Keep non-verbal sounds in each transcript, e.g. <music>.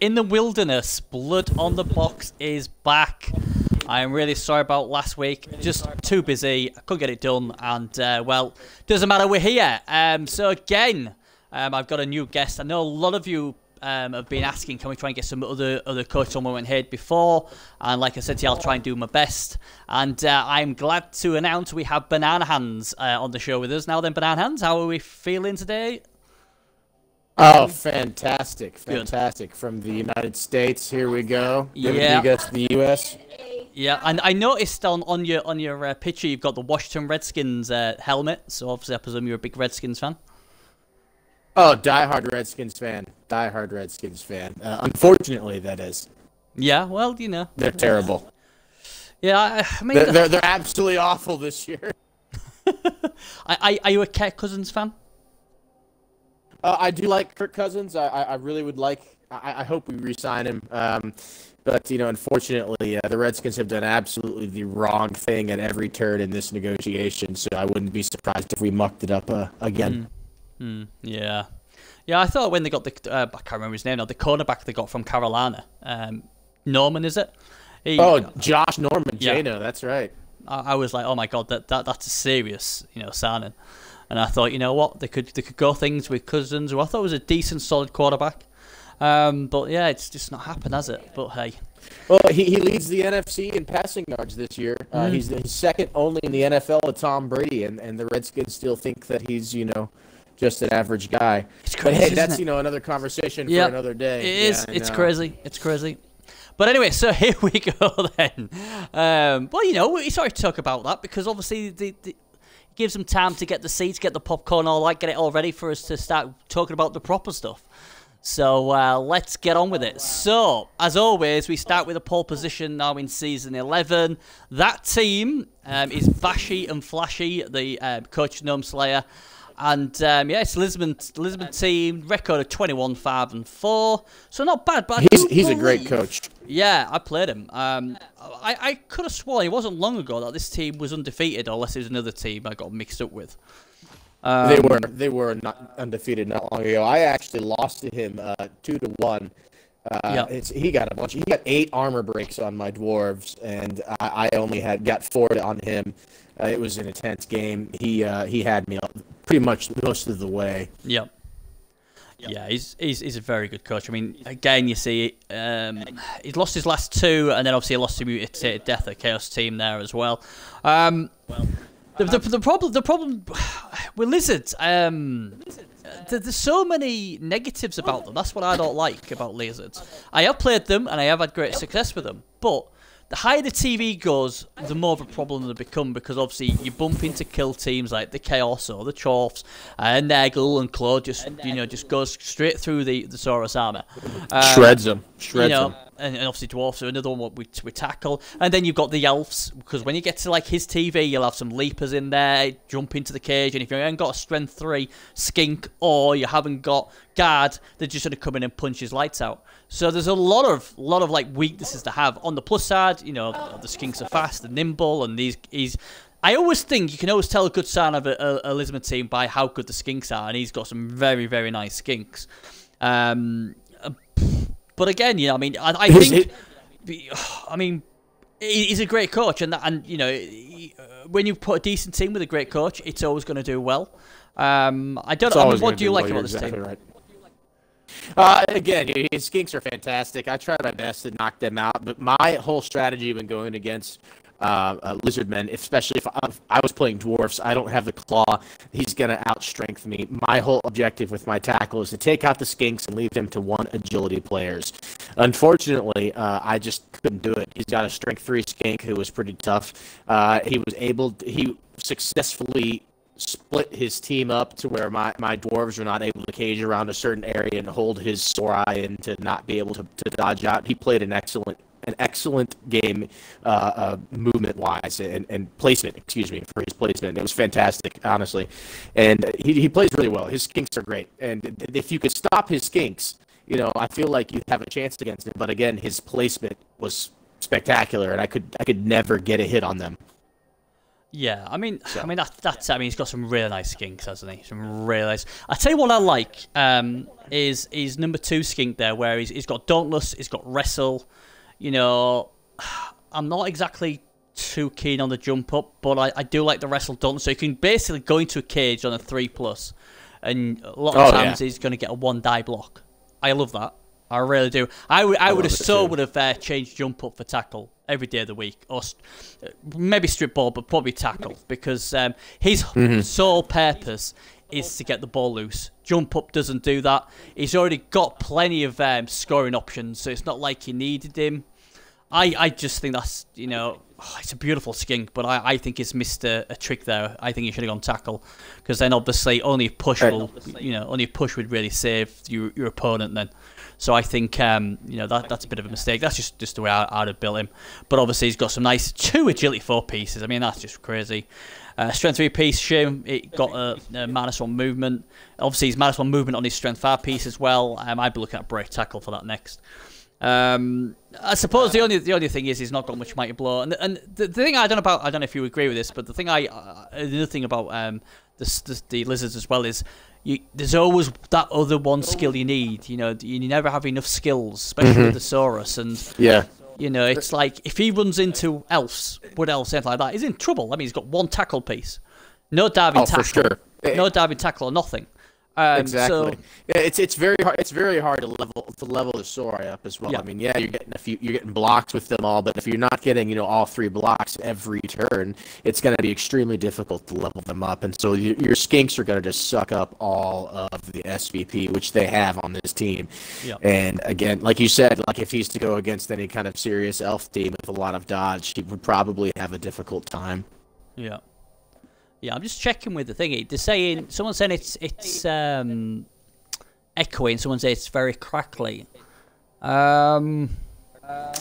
in the wilderness. Blood on the box is back. I am really sorry about last week. Just too busy. I couldn't get it done. And, uh, well, doesn't matter. We're here. Um, so, again, um, I've got a new guest. I know a lot of you um, have been asking, can we try and get some other other coaches on we went here before? And like I said to you, I'll try and do my best. And uh, I'm glad to announce we have Banana Hands uh, on the show with us. Now then, Banana Hands, how are we feeling today? Oh, fantastic, fantastic! Good. From the United States, here we go. Yeah, to the U.S. Yeah, and I noticed on on your on your uh, picture you've got the Washington Redskins uh, helmet. So obviously, I presume you're a big Redskins fan. Oh, diehard Redskins fan. Diehard Redskins fan. Uh, unfortunately, that is. Yeah, well, you know. They're terrible. <laughs> Yeah, I, I mean. They're, they're, they're, absolutely awful this year. <laughs> I, are you a Kirk Cousins fan? Uh, I do like Kirk Cousins. I, I, I really would like. I, I hope we re-sign him. Um, but you know, unfortunately, uh, the Redskins have done absolutely the wrong thing at every turn in this negotiation. So I wouldn't be surprised if we mucked it up uh, again. Mm. Mm, yeah. Yeah, I thought when they got the, uh, I can't remember his name now, the cornerback they got from Carolina. Um, Norman, is it? He, oh, Josh Norman, yeah. Jano, that's right. I, I, was like, oh my god, that, that that's a serious, you know, signing. And I thought, you know what, they could they could go things with Cousins, who I thought was a decent, solid quarterback. Um, but yeah, it's just not happened, has it? But hey. Well, he, he leads the NFC in passing yards this year. Uh, mm. he's, he's second only in the NFL to Tom Brady, and, and the Redskins still think that he's, you know, just an average guy. It's crazy, but hey, that's you know another conversation yep. for another day. It is. Yeah, it's crazy. It's crazy. But anyway, <laughs> so here we go <laughs> then. Um, well, you know, we started to talk about that because obviously the, the, it gives them time to get the seats, get the popcorn, all that, get it all ready for us to start talking about the proper stuff. So uh, let's get on with it. So, as always, we start with a pole position now in season 11. That team um, is Bashy and Flashy, the uh, coach Gnome Slayer. And um, yeah, it's Lisbon, Lisbon team record of 21 5 and 4. So not bad, but he's, he's a great coach. Yeah, I played him. Um, I, I could have sworn it wasn't long ago that this team was undefeated, unless it was another team I got mixed up with. Um, they were they were not undefeated not long ago. I actually lost to him uh, two to one. Uh, yep. he got a bunch. He got eight armor breaks on my dwarves, and I, I only had got four on him. Uh, it was an intense game. He uh, he had me pretty much most of the way. Yep. Yeah, he's, he's he's a very good coach. I mean, again, you see, um, he's lost his last two, and then obviously he lost to Mutated Death, a Chaos team there as well. Um, the, the, the problem the problem <sighs> with Lizards, um, there's so many negatives about them. That's what I don't like about Lizards. I have played them, and I have had great success with them, but the higher the TV goes, the more of a problem they become because obviously you bump into kill teams like the Chaos or the Chorfs, and Nagel and Claude just you know just goes straight through the the Saurus armor, uh, shreds them, shreds you know, them. And, and obviously dwarfs are another one we we tackle, and then you've got the elves because when you get to like his TV, you'll have some leapers in there, jump into the cage, and if you haven't got a strength three skink or you haven't got guard, they're just gonna come in and punch his lights out. So there's a lot of lot of like weaknesses to have. On the plus side, you know, the skinks are fast, they're nimble, and these he's. I always think you can always tell a good sign of a, a, Elizabeth team by how good the skinks are, and he's got some very very nice skinks. Um, but again, you know, I mean, I, I think, <sighs> I mean, he's a great coach, and that, and you know, when you put a decent team with a great coach, it's always going to do well. Um, I don't know. I mean, what do you like about this exactly team? Right. Uh, again, skinks are fantastic. I try my best to knock them out, but my whole strategy when going against uh, uh, lizardmen, especially if I, if I, was playing dwarfs, I don't have the claw. He's going to outstrength me. My whole objective with my tackle is to take out the skinks and leave him to one agility players. Unfortunately, uh, I just couldn't do it. He's got a strength three skink who was pretty tough. Uh, he was able. To, he successfully split his team up to where my, my dwarves were not able to cage around a certain area and hold his Sorai and to not be able to, to dodge out. He played an excellent an excellent game uh, uh, movement wise and, and placement excuse me for his placement. It was fantastic honestly. And he, he plays really well. His skinks are great. And if you could stop his skinks you know i feel like you have a chance against him. But again his placement was spectacular and i could i could never get a hit on them Yeah, I mean, I mean that, that's. I mean, he's got some really nice skinks, hasn't he? Some really nice. I tell you what, I like um, is is number two skink there, where he's he's got dauntless, he's got wrestle. You know, <sighs> I'm not exactly too keen on the jump up, but I, I do like the wrestle dauntless. So you can basically go into a cage on a three plus, and a lot of Oh, times yeah. he's going to get a one die block. I love that. I really do. I would I would have so too. would have uh, changed jump up for tackle every day of the week, or st- maybe strip ball, but probably tackle because um, his Mm-hmm. sole purpose is to get the ball loose. Jump up doesn't do that. He's already got plenty of um, scoring options, so it's not like he needed him. I, I just think that's you know oh, it's a beautiful skink, but I, I think he's missed a, a trick there. I think he should have gone tackle because then obviously only a push will you know only a push would really save your your opponent then. So I think um, you know that that's a bit of a mistake. That's just just the way I, I'd have built him. But obviously he's got some nice two agility four pieces. I mean that's just crazy. Uh, strength three piece shim. It got a, a minus one movement. Obviously he's minus one movement on his strength five piece as well. Um, I'd be looking at break tackle for that next. Um, I suppose the only the only thing is he's not got much mighty blow, and and the, the thing I don't know about I don't know if you agree with this, but the thing I uh, thing about um the the, the lizards as well is you there's always that other one skill you need. You know you never have enough skills, especially mm-hmm. with the Saurus, and Yeah. you know it's like if he runs into elves, wood elves, anything like that, he's in trouble. I mean he's got one tackle piece, no diving Oh, tackle, for sure. no diving tackle or nothing. Um, Exactly. So, Yeah, it's it's very hard. It's very hard to level to level the Sora up as well. Yeah. I mean, yeah, you're getting a few, you're getting blocks with them all, but if you're not getting you know all three blocks every turn, it's going to be extremely difficult to level them up. And so you, your skinks are going to just suck up all of the SPP, which they have on this team. Yeah. And again, like you said, like if he's to go against any kind of serious elf team with a lot of dodge, he would probably have a difficult time. Yeah. Yeah, I'm just checking with the thingy. They're saying someone saying it's it's um echoing. Someone says it's very crackly. Um, I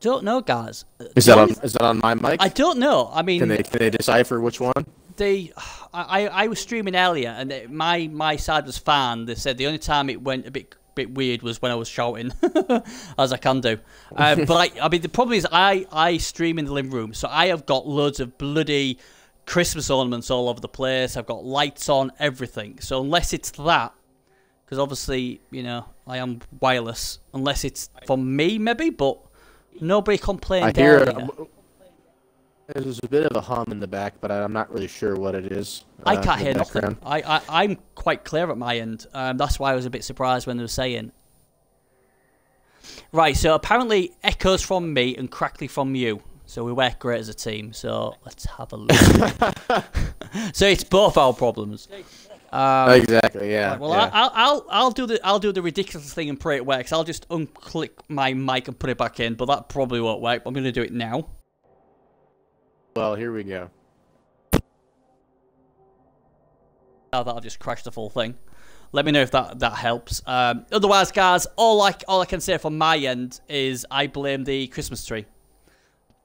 don't know, guys. Is that on is that on my mic? I don't know. I mean, can they can they decipher which one? they I, I was streaming earlier and it- my my side was fine. They said the only time it went a bit bit weird was when I was shouting, <laughs> as I can do. Um, but I I mean the problem is I I stream in the living room, so I have got loads of bloody Christmas ornaments all over the place. I've got lights on everything. So unless it's that. Because obviously, you know, I am wireless. Unless it's for me, maybe, but nobody complained. I hear earlier. there's a bit of a hum in the back, but I'm not really sure what it is. I uh, can't hear nothing. I, I, I'm quite clear at my end. Um, that's why I was a bit surprised when they were saying. Right, so apparently echoes from me and crackly from you. So we work great as a team. So let's have a look. <laughs> so it's both our problems. Um, exactly. Yeah. well, yeah. I, I'll, I'll, I'll do the, I'll do the ridiculous thing and pray it works. I'll just unclick my mic and put it back in, but that probably won't work. But I'm going to do it now. well, here we go. Now that'll just crash the full thing. Let me know if that that helps. Um, otherwise, guys, all I all I can say from my end is I blame the Christmas tree.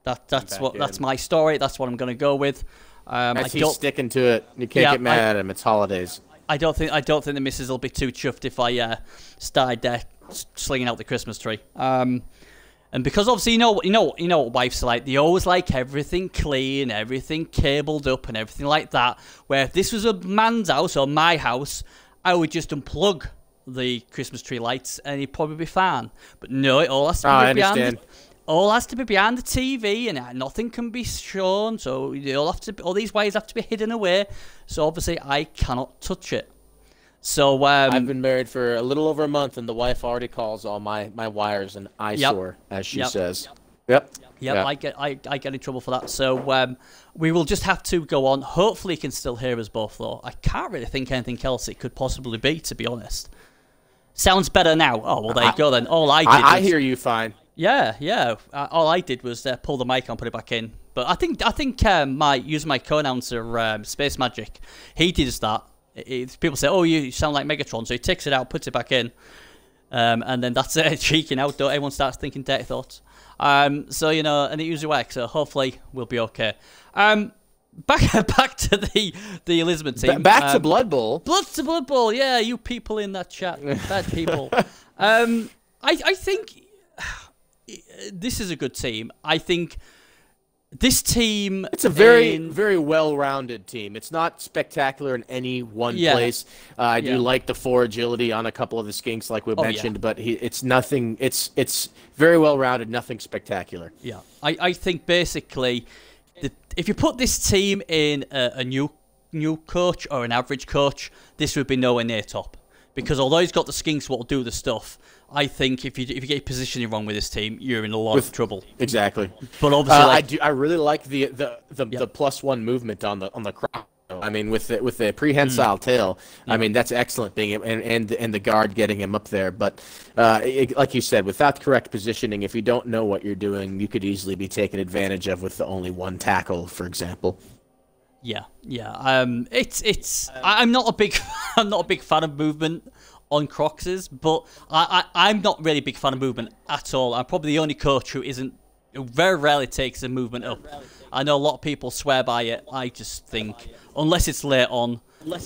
That that's what that's my story. That's what I'm gonna go with. Um, I he's sticking to it, you can't Yeah, get mad at him. It's holidays. I don't think I don't think the missus will be too chuffed if I uh, started uh, slinging out the Christmas tree. Um, and because obviously you know you know you know what wives are like. They always like everything clean, everything cabled up, and everything like that. Where if this was a man's house or my house, I would just unplug the Christmas tree lights and he'd probably be fine. But no, it all has to be Oh, I behind. understand. The, all has to be behind the TV, and uh, nothing can be shown. So they all have to. All these wires have to be hidden away. So obviously, I cannot touch it. So um, I've been married for a little over a month, and the wife already calls all my, my wires an eyesore, as she Yep. says. Yep. Yep, Yeah. I get I, I get in trouble for that. So um, we will just have to go on. Hopefully, you can still hear us both, though. I can't really think anything else it could possibly be, to be honest. Sounds better now. Oh well, there you I- go then. All I did. I, I hear you fine. Yeah, yeah. Uh, all I did was uh, pull the mic and put it back in. But I think I think um, my using my co-announcer um, Space Magic, he does that. It- it- people say, "Oh, you sound like Megatron," so he takes it out, puts it back in, um, and then that's <laughs> it. Cheeking out. Everyone starts thinking dirty thoughts. Um, so you know, and it usually works. So hopefully we'll be okay. Um, <laughs> back back to the the Elizabeth team. Ba- back to Um, Blood Bowl. Blood to Blood Bowl, yeah, you people in that chat, bad people. <laughs> um, I I think this is a good team. I think This team. It's a very, in- very well-rounded team. It's not spectacular in any one Yeah. place. Uh, I do like the four agility on a couple of the skinks, like we Oh, yeah. mentioned, but he, it's nothing. It's it's very well-rounded, nothing spectacular. Yeah, I, I think basically, the, if you put this team in a, a new new coach or an average coach, this would be nowhere near top. Because although he's got the skinks what will do the stuff, I think if you if you get your positioning wrong with this team, you're in a lot With- of trouble. Exactly. But obviously, Uh, like, I do. I really like the the the, the plus one movement on the on the crop. I mean, with the, with the prehensile tail, I mean that's excellent. Being and and and the guard getting him up there, but uh, it, like you said, without the correct positioning, if you don't know what you're doing, you could easily be taken advantage of with the only one tackle, for example. Yeah, yeah. Um, it's it's. I'm not a big <laughs> I'm not a big fan of movement on Croxes, but I, I I'm not really a big fan of movement at all. I'm probably the only coach who isn't who very rarely takes the movement up. I know a lot of people swear by it. I just think unless it's late on,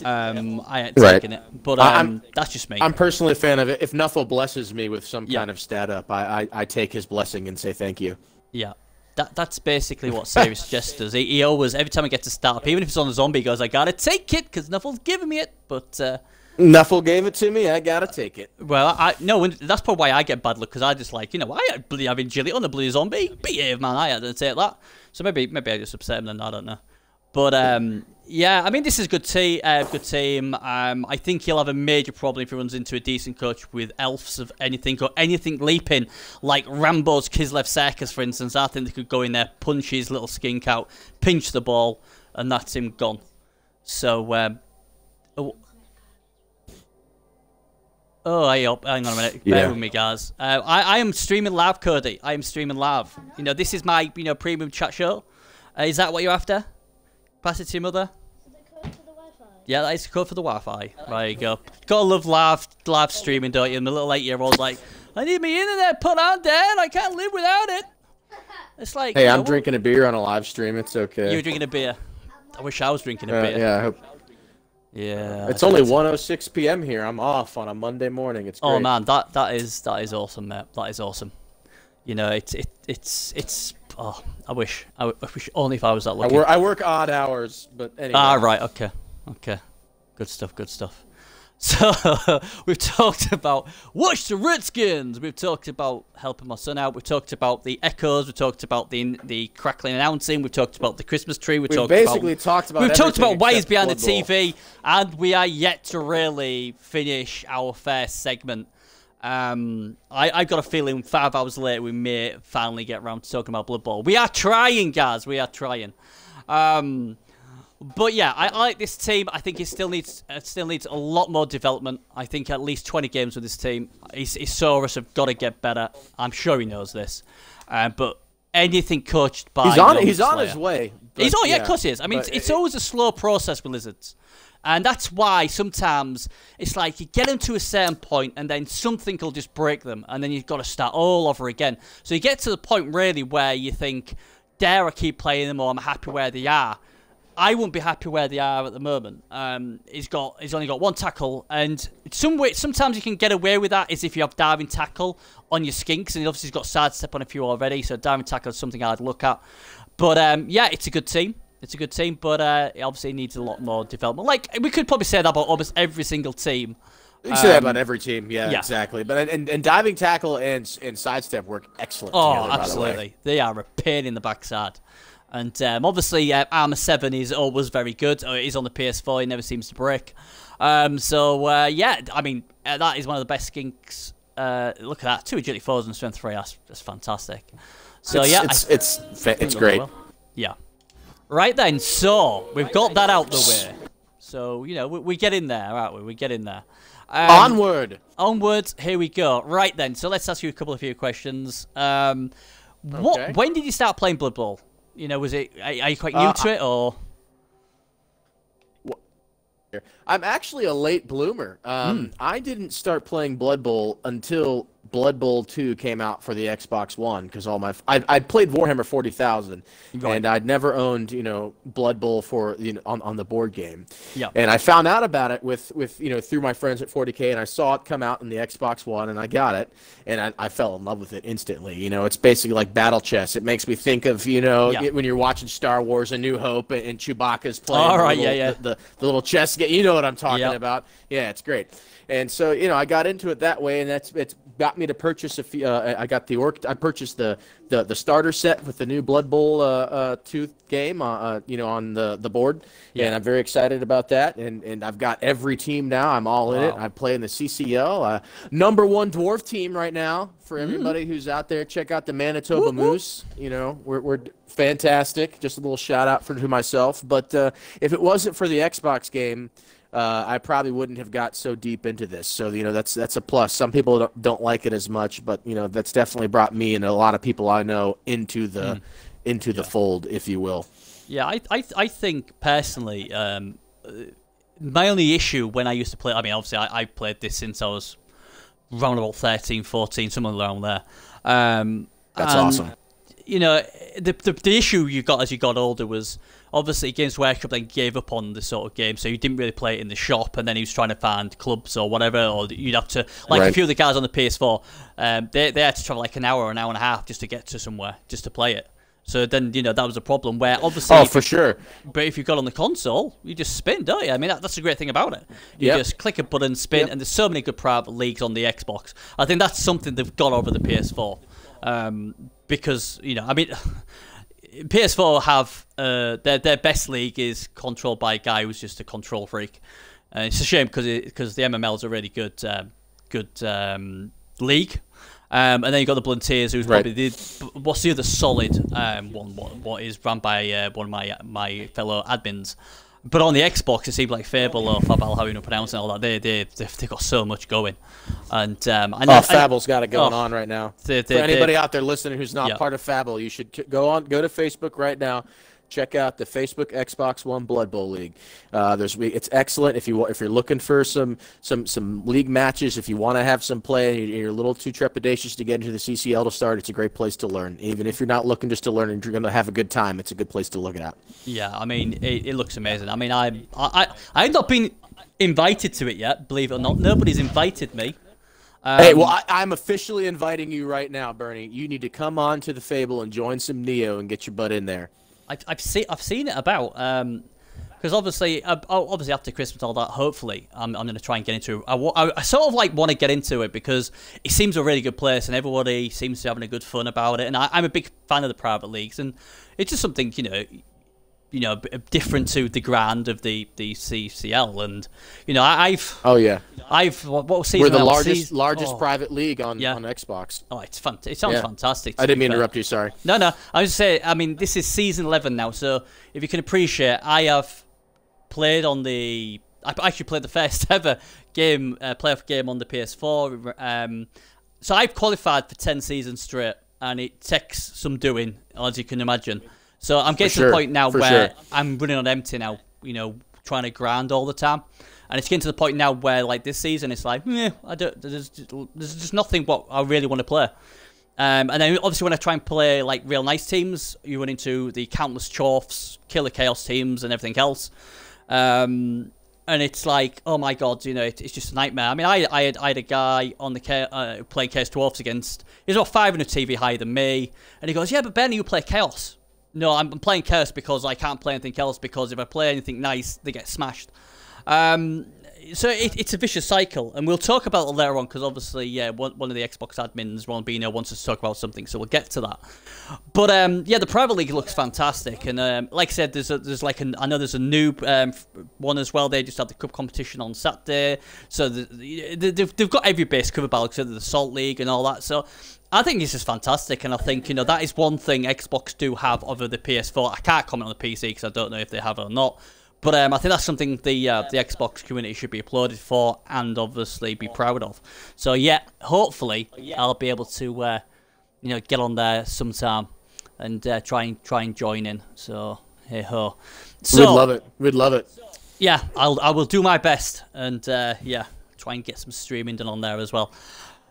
um, I ain't Right. taking it. But um, that's just me. I'm personally a fan of it. If Nuffle blesses me with some Yeah. kind of stat up, I, I I take his blessing and say thank you. Yeah. That, that's basically what Serious Jest does. He, he always, every time he gets a start up, even if it's on a zombie, he goes, I gotta take it, because Nuffle's giving me it. But, uh, Nuffle gave it to me. I gotta take it. Well, I no, that's probably why I get bad luck because I just like you know I had bloody having Gilly on the bloody zombie. Behave, man! I had to take that. So maybe maybe I just upset him then. I don't know. But um, yeah, I mean this is a good team. Uh, good team. Um, I think he'll have a major problem if he runs into a decent coach with elves of anything or anything leaping like Rambo's Kislev Circus, for instance. I think they could go in there, punch his little skink out, pinch the ball, and that's him gone. So um, oh, Oh, I hope. Hang on a minute. Bear Yeah. with me, guys. Uh, I, I am streaming live, Cody. I am streaming live. You know, this is my you know premium chat show. Uh, is that what you're after? Pass it to your mother. the code for the Wi-Fi. Yeah, that is the code for the Wi-Fi. There you go. Gotta love live live streaming, don't you? And the little eight-year-old's like, I need my internet put on, Dad. I can't live without it. It's like, Hey, I'm know, drinking a beer on a live stream. It's okay. You were drinking a beer. I wish I was drinking a Uh, beer. yeah, I hope. Yeah. It's only 106 p.m. here. I'm off on a Monday morning. It's great. Oh man, that that is that is awesome, mate. That is awesome. You know, it's it it's it's. Oh, I wish I wish only if I was that lucky. I work, I work odd hours, but anyway. Ah, right. Okay. Okay. Good stuff. Good stuff. So <laughs> we've talked about watch the Redskins. We've talked about helping my son out. We've talked about the echoes. We've talked about the the crackling announcing. We've talked about the Christmas tree. We've, We've talked basically about, talked about We've talked about ways behind the TV, and we are yet to really finish our first segment. Um, I, I've got a feeling five hours later we may finally get around to talking about Blood Bowl. We are trying, guys. We are trying. Um, but yeah, I, I like this team. I think it still needs it still needs a lot more development. I think at least 20 games with this team. His, his Saurus have got to get better. I'm sure he knows this. Uh, but anything coached by He's on. He's on his way. He's on, yeah, of course he is. I mean, it's, it's it- always a slow process with lizards. And that's why sometimes it's like you get them to a certain point and then something will just break them and then you've got to start all over again. So you get to the point really where you think, dare I keep playing them or I'm happy where they are. I wouldn't be happy where they are at the moment. Um, he's got he's only got one tackle, and some way, sometimes you can get away with that is if you have diving tackle on your skinks, and obviously he's got sidestep on a few already, so diving tackle is something I'd look at. But um, yeah, it's a good team. It's a good team, but uh, it obviously needs a lot more development. Like we could probably say that about almost every single team. You say that um, about every team. Yeah, yeah. exactly. But and, and diving tackle and and sidestep work excellent. Oh, together, by the absolutely. They are a pain in the backside. And um, obviously, uh, Armor 7 is always very good. Uh, It is on the PS4, it never seems to break. Um, so, uh, yeah, I mean, uh, that is one of the best skinks. Uh, look at that. Two agility 4s and strength 3. That's, that's fantastic. So, it's, yeah. it's I- it's fa- it's great. well. Yeah. Right then, so we've got that out the way. So, you know, we, we get in there, aren't we? We get in there. Um, Onward. Onwards, here we go. Right then, so let's ask you a couple of few questions. Um, what? Okay. When did you start playing Blood Bowl? You know, was it? Are, are you quite new Uh, to it, or? I'm actually a late bloomer. Um, Hmm. I didn't start playing Blood Bowl until Blood Bowl 2 came out for the Xbox One because all my I I played Warhammer 40,000 Right. and I'd never owned you know Blood Bowl for you know on, on the board game. Yeah. And I found out about it with with you know through my friends at 40k and I saw it come out in the Xbox One and I got it and I, I fell in love with it instantly. You know, it's basically like battle chess. It makes me think of you know Yeah. when you're watching Star Wars: A New Hope and, and Chewbacca's playing All right. the little- yeah, yeah. The, the, the little chess game. You know what I'm talking Yep. about? Yeah, it's great. And so you know, I got into it that way, and that's it's got me to purchase a few. Uh, I got the orc. I purchased the, the the starter set with the new Blood Bowl uh, uh, two game. Uh, uh, you know, on the the board, Yeah. and I'm very excited about that. And and I've got every team now. I'm all in it. I play in the CCL. Uh, number one dwarf team right now for Mm. everybody who's out there. Check out the Manitoba Moose. You know, we're we're fantastic. Just a little shout out for to myself. But uh, if it wasn't for the Xbox game uh, I probably wouldn't have got so deep into this. So you know that's that's a plus. Some people don't, don't like it as much, but you know that's definitely brought me and a lot of people I know into the Hmm. into the fold, if you will. Yeah, I I, I think personally, um, uh, my only issue when I used to play, I mean, obviously I, I played this since I was around about 13, 14, somewhere around there. Um, That's and, awesome. You know, the, the the issue you got as you got older was obviously Games Workshop then gave up on the sort of game, so you didn't really play it in the shop, and then he was trying to find clubs or whatever, or you'd have to like a few of the guys on the PS4, um, they they had to travel like an hour, or an hour and a half just to get to somewhere just to play it. So then you know that was a problem where obviously Oh, for sure. but if you've got on the console, you just spin, don't you? I mean, that, that's the great thing about it. You Yep. just click a button, spin, Yep. and there's so many good private leagues on the Xbox. I think that's something they've got over the PS4. Um, because, you know, I mean, PS4 have uh, their their best league is controlled by a guy who's just a control freak. Uh, it's a shame because because the MML is a really good um, good um, league. Um, and then you got the Blunteers, who's Right. probably the what's the other solid um, one? What, what is run by uh, one of my my fellow admins. But on the Xbox, it seems like Fable or Fabal, how you know pronounce it, all that. They they they've, they've got so much going, and um, I know Oh, Fable's got it going oh, on right now. they- For anybody they- out there listening who's not Yeah. part of Fable, you should go on, go to Facebook right now. Check out the Facebook Xbox One Blood Bowl League. Uh, there's it's excellent if you if you're looking for some some some league matches. If you want to have some play, and you're a little too trepidatious to get into the CCL to start. It's a great place to learn. Even if you're not looking just to learn and you're going to have a good time, it's a good place to look it up. Yeah, I mean, it, it looks amazing. I mean, I, I, I, I've not been invited to it yet, believe it or not. Nobody's invited me. Um, Hey, well, I, I'm officially inviting you right now, Bernie. You need to come on to the Fable and join some Neo and get your butt in there. I've, I've seen, I've seen it about. Um, because obviously, uh, obviously after Christmas, all that. Hopefully, I'm, I'm going to try and get into. I, I, I sort of like want to get into it because it seems a really good place, and everybody seems to be having a good fun about it. And I, I'm a big fan of the private leagues, and it's just something you know, you know, different to the grand of the the CCL. And you know, I, I've Oh yeah. I've what, what season? We're the largest Season- largest oh, private league on, Yeah. on Xbox. Oh, it's fun. It sounds Yeah. fantastic. I didn't mean to interrupt you. Sorry. No, no. I was say. I mean, this is season eleven now. So if you can appreciate, I have played on the. I actually played the <laughs> first ever game, uh, playoff game on the PS4. Um, so I've qualified for ten seasons straight, and it takes some doing, as you can imagine. So I'm getting to the point now for where sure. I'm running on empty now. You know, trying to grind all the time. And it's getting to the point now where, like this season, it's like, yeah, I don't. There's, there's just nothing what I really want to play. Um, and then obviously when I try and play like real nice teams, you run into the countless chorfs, killer chaos teams, and everything else. Um, and it's like, oh my god, you know, it, it's just a nightmare. I mean, I, I, had, I had a guy on the uh, playing Chaos Dwarfs against. He's about 500 TV higher than me, and he goes, yeah, but Ben, you play Chaos. No, I'm playing Curse because I can't play anything else because if I play anything nice, they get smashed. Um, so it, it's a vicious cycle, and we'll talk about it later on because obviously, yeah, one, one of the Xbox admins, Ron Bino, wants us to talk about something, so we'll get to that. But um, yeah, the private league looks fantastic, and um, like I said, there's a, there's like an, I know there's a new um, one as well. They just had the cup competition on Saturday, so the, the, they've they've got every base covered by said, the Salt League and all that. So I think it's just fantastic, and I think you know that is one thing Xbox do have over the PS4. I can't comment on the PC because I don't know if they have it or not. But um, I think that's something the uh, the Xbox community should be applauded for and obviously be proud of. So yeah, hopefully I'll be able to uh, you know get on there sometime and uh, try and try and join in. So hey ho. So We'd love it. We'd love it. yeah, I'll I will do my best and uh, yeah try and get some streaming done on there as well.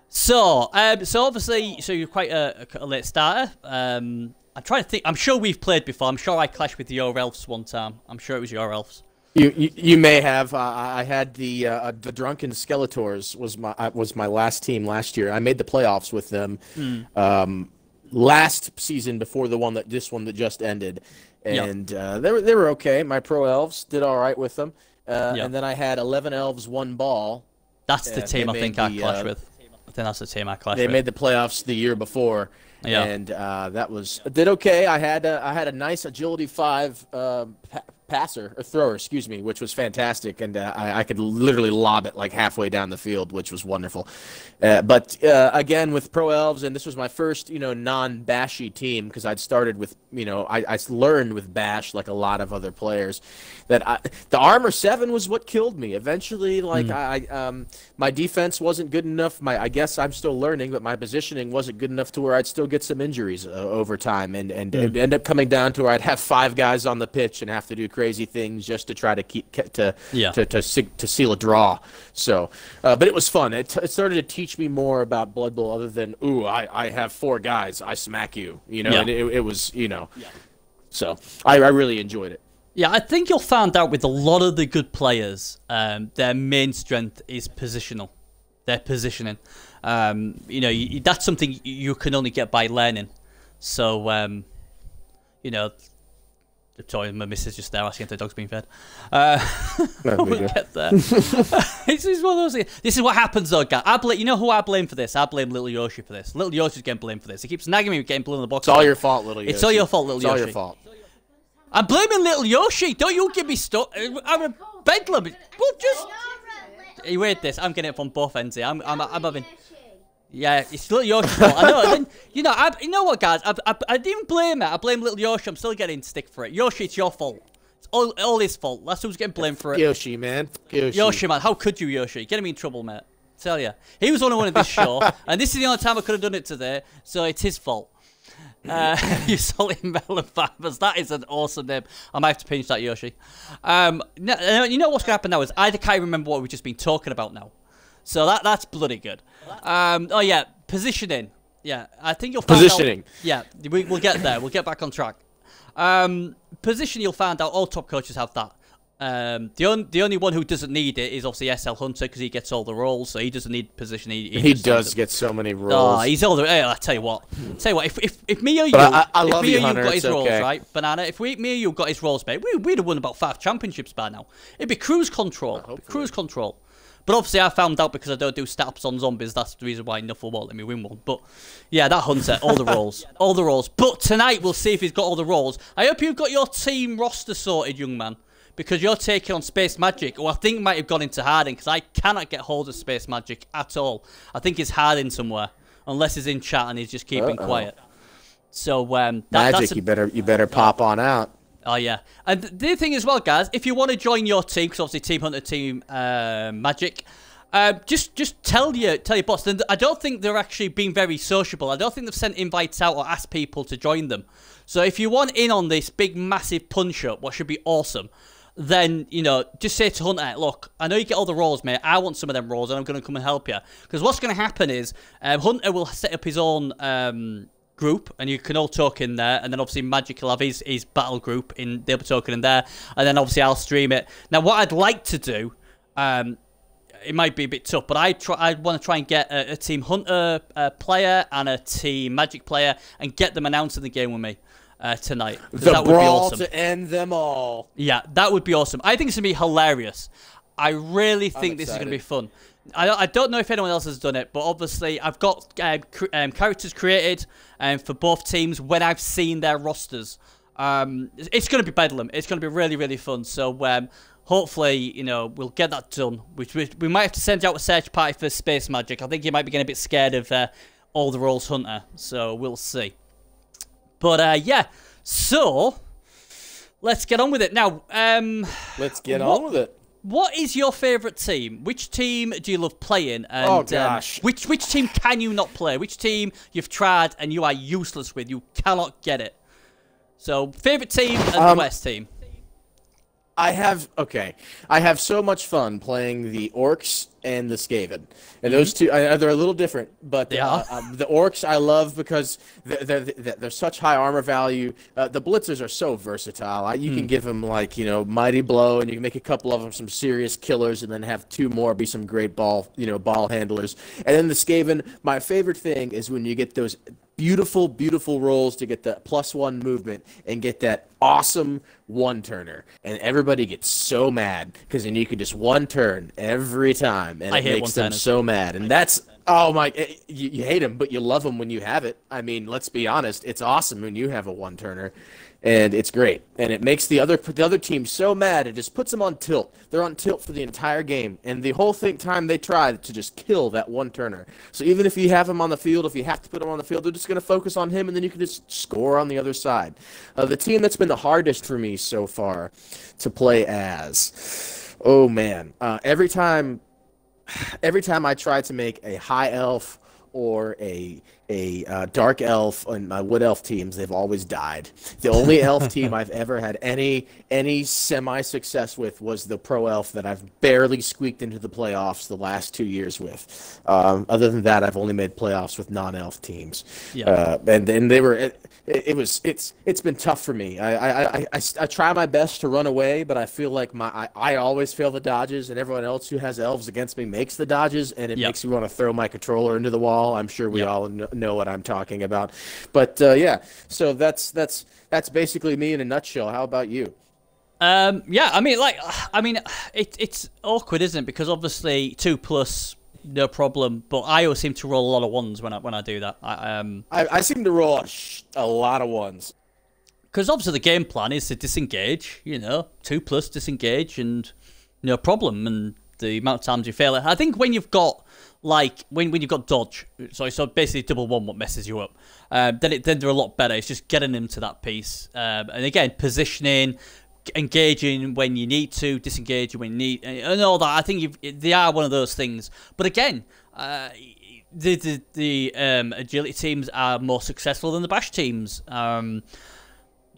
So, um, so obviously, so you're quite a, a late starter. Um, I'm trying to think. I'm sure we've played before. I'm sure I clashed with your elves one time. I'm sure it was your elves. You, you, you may have. Uh, I had the uh, the drunken Skeletors was my uh, was my last team last year. I made the playoffs with them Hmm. um, last season before the one that this one that just ended, Yep. and uh, they were they were okay. My pro elves did all right with them, uh, Yep. and then I had eleven elves, one ball. That's the team I think I the, clash uh, with. I think that's the team I clash They with. made the playoffs the year before, Yeah. and uh, that was did okay. I had uh, I had a nice agility five uh, pa- passer or thrower, excuse me, which was fantastic, and uh, I, I could literally lob it like halfway down the field, which was wonderful. Uh, but uh, again, with pro elves, and this was my first you know non bashy team because I'd started with you know I, I learned with bash like a lot of other players that I, the armor seven was what killed me. Eventually, like I um my defense wasn't good enough. My I guess I'm still learning, but my positioning wasn't good enough to where I'd still get some injuries uh, over time, and and it end up coming down to where I'd have five guys on the pitch and have to do crazy things just to try to keep to Yeah. to to, to seal a draw. So, uh, but it was fun. It, it started to teach me more about Blood Bowl, other than ooh, I, I have four guys, I smack you, you know. Yeah. And it, it was you know, so I, I really enjoyed it. Yeah, I think you'll find out with a lot of the good players, um, their main strength is positional. Their positioning. Um, you know, you, that's something you can only get by learning. So, um, you know, sorry, my missus just there asking if the dog's being fed. Uh, <laughs> No we'll deal. get there. <laughs> this is one of those. This is what happens, though, guys. I blame. You know who I blame for this? I blame Little Yoshi for this. Little Yoshi's getting blamed for this. He keeps nagging me with getting Blood on the Box. It's all your fault, little. Yoshi. It's all your fault, little It's all your Yoshi. fault. I'm blaming Little Yoshi. Don't you give me stuff. I'm a bedlam. Well, just. Hey, wait this. I'm getting it from both ends here. I'm, I'm, I'm having. Yeah, it's Little Yoshi's fault. I know. And then, you know, I, you know what, guys? I, I, I didn't blame it. I blame Little Yoshi. I'm still getting stick for it. Yoshi, it's your fault. It's all, all his fault. That's who's getting blamed for it. Yoshi, man. Yoshi. Yoshi, man, how could you, Yoshi? Getting me in trouble, mate. Tell you, he was the only one in this show, <laughs> and this is the only time I could have done it today, so it's his fault. Uh, <laughs> you salty melon fibers. That is an awesome name. I might have to pinch that, Yoshi. Um, no, you know what's going to happen now is I can't remember what we've just been talking about now. So that that's bloody good. Um, oh yeah, positioning. Yeah, I think you'll find Positioning. Out, yeah, we, we'll get there. We'll get back on track. Um, position, you'll find out all top coaches have that. Um, the only the only one who doesn't need it is obviously SL Hunter because he gets all the rolls, so he doesn't need position. He, He just does get so many rolls. Oh, he's all the. Hey, I tell you what. Tell you what. If if, if me or you, I- I if me you, or you Hunter, got his it's rolls right, banana. If we me or you got his rolls, mate, we we'd have won about five championships by now. It'd be cruise control. cruise control. But obviously, I found out because I don't do stats on zombies. That's the reason why Nuffle won't let me win one. But yeah, that hunter, all the rolls, all the rolls. But tonight we'll see if he's got all the rolls. I hope you've got your team roster sorted, young man, because you're taking on Space Magic, who I think might have gone into hiding because I cannot get hold of Space Magic at all. I think he's hiding somewhere, unless he's in chat and he's just keeping Uh-oh. quiet. So um, that, Magic, a, you better you better pop on out. Oh yeah, and the thing as well, guys, if you want to join your team, because obviously Team Hunter, Team uh, Magic, um, just just tell your tell your boss. And I don't think they're actually being very sociable. I don't think they've sent invites out or asked people to join them. So if you want in on this big massive punch up, what should be awesome, then you know just say to Hunter, look, I know you get all the rolls, mate. I want some of them rolls, and I'm going to come and help you. Because what's going to happen is um, Hunter will set up his own. Um, group and you can all talk in there and then obviously Magic will have his, his battle group in they'll be talking in there and then obviously I'll stream it. Now what I'd like to do, um it might be a bit tough, but I try I want to try and get a, a team hunter uh, player and a team magic player and get them announcing the game with me uh, tonight. The that would be brawl awesome. to end them all. Yeah, that would be awesome. I think it's gonna be hilarious. I really think this is gonna be fun. I don't, I don't know if anyone else has done it, but obviously I've got um, cr- um, characters created um, for both teams when I've seen their rosters. Um, it's- it's gonna be bedlam. It's gonna be really really fun. So um, hopefully you know we'll get that done. Which we, we might have to send out a search party for Space Magic. I think you might be getting a bit scared of uh, all the rolls hunter. So we'll see. But uh, yeah, so let's get on with it now. Um, Let's get What- on with it. what is your favourite team? Which team do you love playing? And, Oh, um, gosh. which which team can you not play? Which team you've tried and you are useless with? You cannot get it. So favourite team and the Um, West team. I have okay. I have so much fun playing the orcs and the Skaven, and those two I, they're a little different. But uh, uh, the orcs I love because they're they're, they're, they're such high armor value. Uh, the blitzers are so versatile. I, you can give them like you know mighty blow, and you can make a couple of them some serious killers, and then have two more be some great ball you know ball handlers. And then the Skaven. My favorite thing is when you get those beautiful, beautiful rolls to get that plus one movement and get that awesome one turner. And everybody gets so mad because then you can just one turn every time, and I it makes them so mad. And that's oh my, eh, you, you hate them, but you love them when you have it. I mean, let's be honest, it's awesome when you have a one turner. And it's great, and it makes the other the other team so mad. It just puts them on tilt. They're on tilt for the entire game, and the whole thing time they try to just kill that one turner. So even if you have him on the field, if you have to put him on the field, they're just going to focus on him, and then you can just score on the other side. Uh, the team that's been the hardest for me so far to play as, oh man, uh, every time <sighs> every time I try to make a high elf or a a uh, dark elf on my wood elf teams, they've always died. The only elf <laughs> team I've ever had any any semi success with was the pro elf that I've barely squeaked into the playoffs the last two years with. Um, other than that, I've only made playoffs with non elf teams. Yeah. Uh, and then they were. It, it was it's it's been tough for me. I, I, I, I, I try my best to run away, but I feel like my I, I always fail the dodges, and everyone else who has elves against me makes the dodges, and it Yep. makes me want to throw my controller into the wall. I'm sure we Yep. all kn- know what I'm talking about, but uh, yeah. So that's that's that's basically me in a nutshell. How about you? Um, yeah, I mean, like, I mean, it, it's awkward, isn't it? Because obviously two plus, no problem. But I always seem to roll a lot of ones when I when I do that. I, um, I, I seem to roll a, sh- a lot of ones. because obviously the game plan is to disengage. You know, two plus disengage and no problem. And the amount of times you fail it, I think when you've got like when when you've got dodge, so so basically double one what messes you up. Um, then it then they're a lot better. It's just getting them to that piece, um, and again positioning. Engaging when you need to, disengaging when you need, and all that. I think you've, they are one of those things. But again, uh, the the, the um, agility teams are more successful than the bash teams. Um,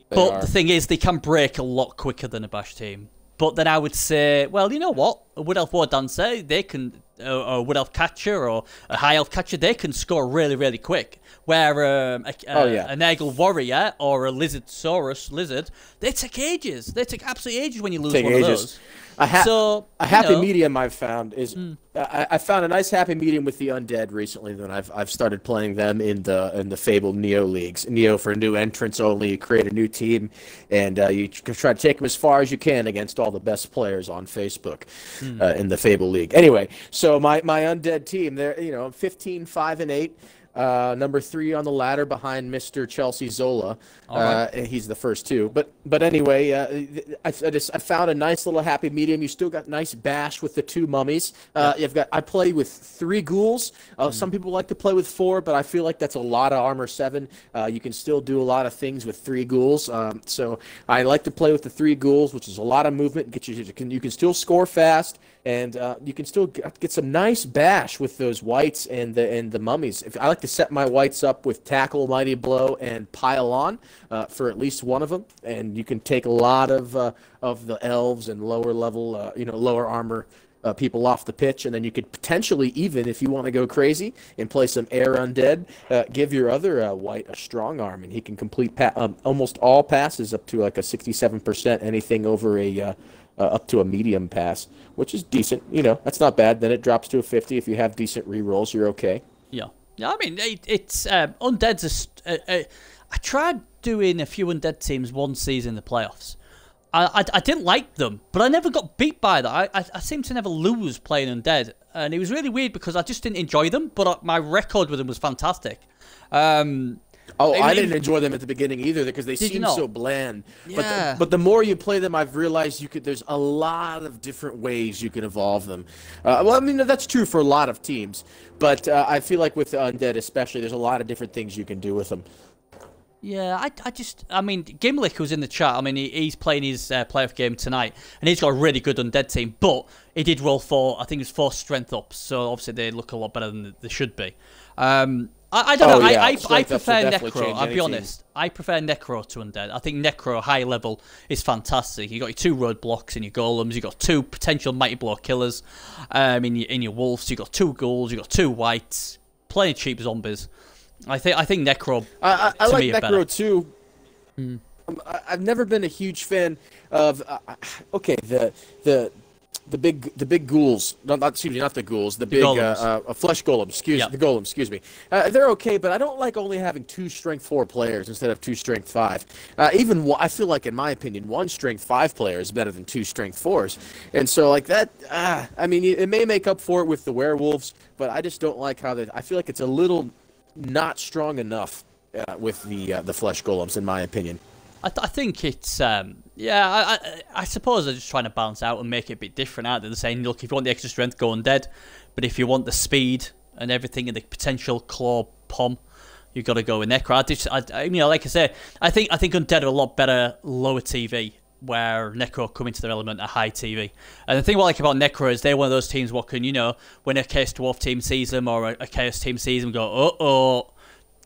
but are. the thing is, they can break a lot quicker than a bash team. But then I would say, well, you know what? A Wood Elf War Dancer, they can, uh, or a Wood Elf Catcher or a High Elf Catcher, they can score really, really quick. Where um, a, Oh, a- yeah. an eagle Warrior or a Lizard Saurus Lizard, they take ages. They take absolutely ages when you lose Take one ages. of those. A, ha- So, a happy know- medium I've found is I, I found a nice happy medium with the undead recently. Then I've I've started playing them in the in the Fable Neo leagues. Neo for new entrants only. You create a new team, and uh, you tr- try to take them as far as you can against all the best players on Facebook Hmm. uh, in the Fable League. Anyway, so my my undead team, they're you know 15, 5, and eight. Uh, number three on the ladder behind Mr. Chelsea Zola. Uh, he's the first two. But but anyway, uh, I, I just I found a nice little happy medium. You still got nice bash with the two mummies. Uh, You've got I play with three ghouls. Uh, Some people like to play with four, but I feel like that's a lot of armor seven. Uh, you can still do a lot of things with three ghouls. Um, so I like to play with the three ghouls, which is a lot of movement. Get you, you can you can still score fast and uh, you can still get, some nice bash with those wights and the and the mummies. If I like to set my wights up with tackle, mighty blow, and pile on uh, for at least one of them, and you can take a lot of uh, of the elves and lower level, uh, you know, lower armor. Uh, people off the pitch, and then you could potentially even, if you want to go crazy and play some air undead, uh, give your other wight a strong arm, and he can complete pa- um, almost all passes up to like a sixty-seven percent. Anything over a uh, up to a medium pass, which is decent. You know, that's not bad. Then it drops to a 50. If you have decent re-rolls, you're okay. Yeah, yeah. I mean, it, it's um, undead's. I tried doing a few undead teams one season in the playoffs. I, I, I didn't like them, but I never got beat by that. I, I I seem to never lose playing undead, and it was really weird because I just didn't enjoy them. But uh, my record with them was fantastic. Um, Oh, I Maybe- didn't enjoy them at the beginning either because they Did you seem not? so bland. But Yeah. the, but the more you play them, I've realized you could. There's a lot of different ways you can evolve them. Uh, well, I mean that's true for a lot of teams, but uh, I feel like with undead especially, there's a lot of different things you can do with them. Yeah, I, I just, I mean, Gimlick was in the chat. I mean, he, he's playing his uh, playoff game tonight, and he's got a really good undead team. But he did roll four, I think it was four strength ups, so obviously they look a lot better than they should be. Um, I, I don't Oh, know. yeah, I, I, I strength ups will prefer Necro. I'll any be team. honest. I prefer Necro to Undead. I think Necro high level is fantastic. You got your two roadblocks and your golems. You got two potential mighty blow killers. Um, in your in your wolves, you got two ghouls. You got two wights. Plenty of cheap zombies. I think I think Necro. I, I, I like me, better. Necro too. I, I've never been a huge fan of. Uh, uh, okay, the the the big the big ghouls. Not, not excuse me, not the ghouls. The, big uh, uh, uh, flesh golems. Excuse Yeah. the golems. Excuse me. Uh, they're okay, but I don't like only having two strength four players instead of two strength five. Uh, even I feel like, in my opinion, one strength five player is better than two strength fours. And so, like that. Uh, I mean, it may make up for it with the werewolves, but I just don't like how they. I feel like it's a little not strong enough uh, with the uh, the flesh golems, in my opinion. I, th- I think it's um, yeah. I, I I suppose they're just trying to balance out and make it a bit different. Aren't they? They're saying, look, if you want the extra strength, go undead, but if you want the speed and everything and the potential claw pom, you've got to go with necro. I just, I, you like I say, I think I think undead are a lot better lower TV. Where Necro come into their element at high TV, and the thing I like about Necro is they're one of those teams what can you know when a Chaos Dwarf team sees them or a, a Chaos team sees them go oh oh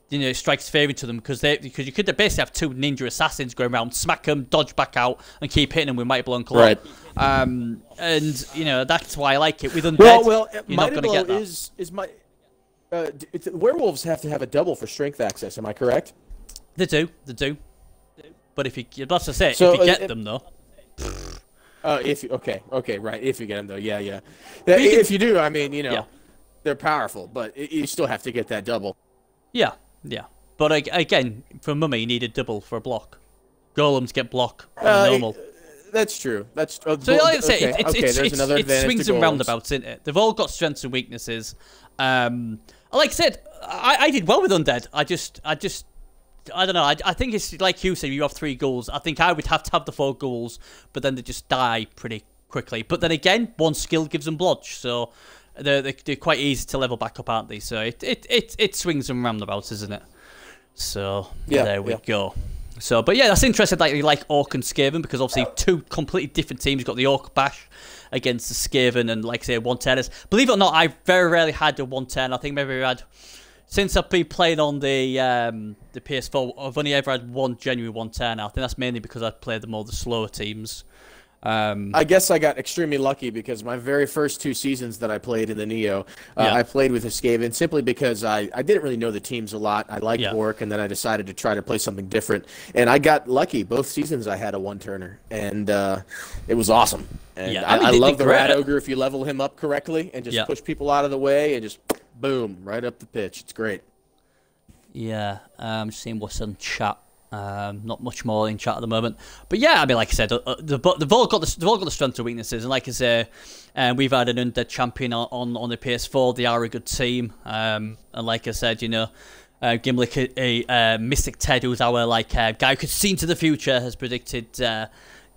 you know, it strikes favour to them because they because you could basically have two ninja assassins going around, smack them, dodge back out, and keep hitting them with mighty blow and claw. Right. Um, and you know that's why I like it. With undead, Well, well, uh, you're not going to Blow get that. is is my. Uh, d- it's, werewolves have to have a double for strength access. Am I correct? They do, they do. But if you, that's to say, So, if you uh, get uh, them though, Uh, if you, okay, okay, right. If you get them though, yeah, yeah. yeah you can- if you do, I mean, you know, Yeah. they're powerful, but you still have to get that double. yeah, yeah. But ag- again, for mummy, you need a double for a block. Golems get block Uh, normal. That's true. That's uh, So like I say, okay, it's, it's, okay, it's, it's, it swings and roundabouts, isn't it? They've all got strengths and weaknesses. Um, like I said, I, I did well with undead. I just, I just, I don't know. I, I think it's like you said. You have three goals. I think I would have to have the four goals, but then they just die pretty quickly. But then again, one skill gives them blodge, so they're, they're, quite easy to level back up, aren't they? So it it, it, it swings and roundabouts, isn't it? So Yeah, there we yeah. go. So, but yeah, that's interesting. Like you like Orc and Skaven because obviously two completely different teams. You've got the Orc Bash against the Skaven, and like I say, one turners. Believe it or not, I very rarely had a one turn. I think maybe I had since I've been playing on the um, the PS4. I've only ever had one genuine one turn. I think that's mainly because I played the more the slower teams. Um, I guess I got extremely lucky because my very first two seasons that I played in the Neo, uh, Yeah. I played with Skaven simply because I, I didn't really know the teams a lot. I liked Yeah. Orc, and then I decided to try to play something different. And I got lucky. Both seasons I had a one turner, and uh, it was awesome. And Yeah, I, I mean, I love the Rat. Ogre if you level him up correctly and just Yeah. push people out of the way and just boom right up the pitch. It's great. Yeah, um, just seeing what's on chat. Um, not much more in chat at the moment, but yeah, I mean, like I said, uh, uh, they've, they've all got the, they've all got the strengths and weaknesses, and like I say, um, we've had an undead champion on, on the PS4. They are a good team, um, and like I said, you know, uh, Gimlick, a, uh, Mystic Ted, who's our like uh, guy who could see into the future, has predicted uh,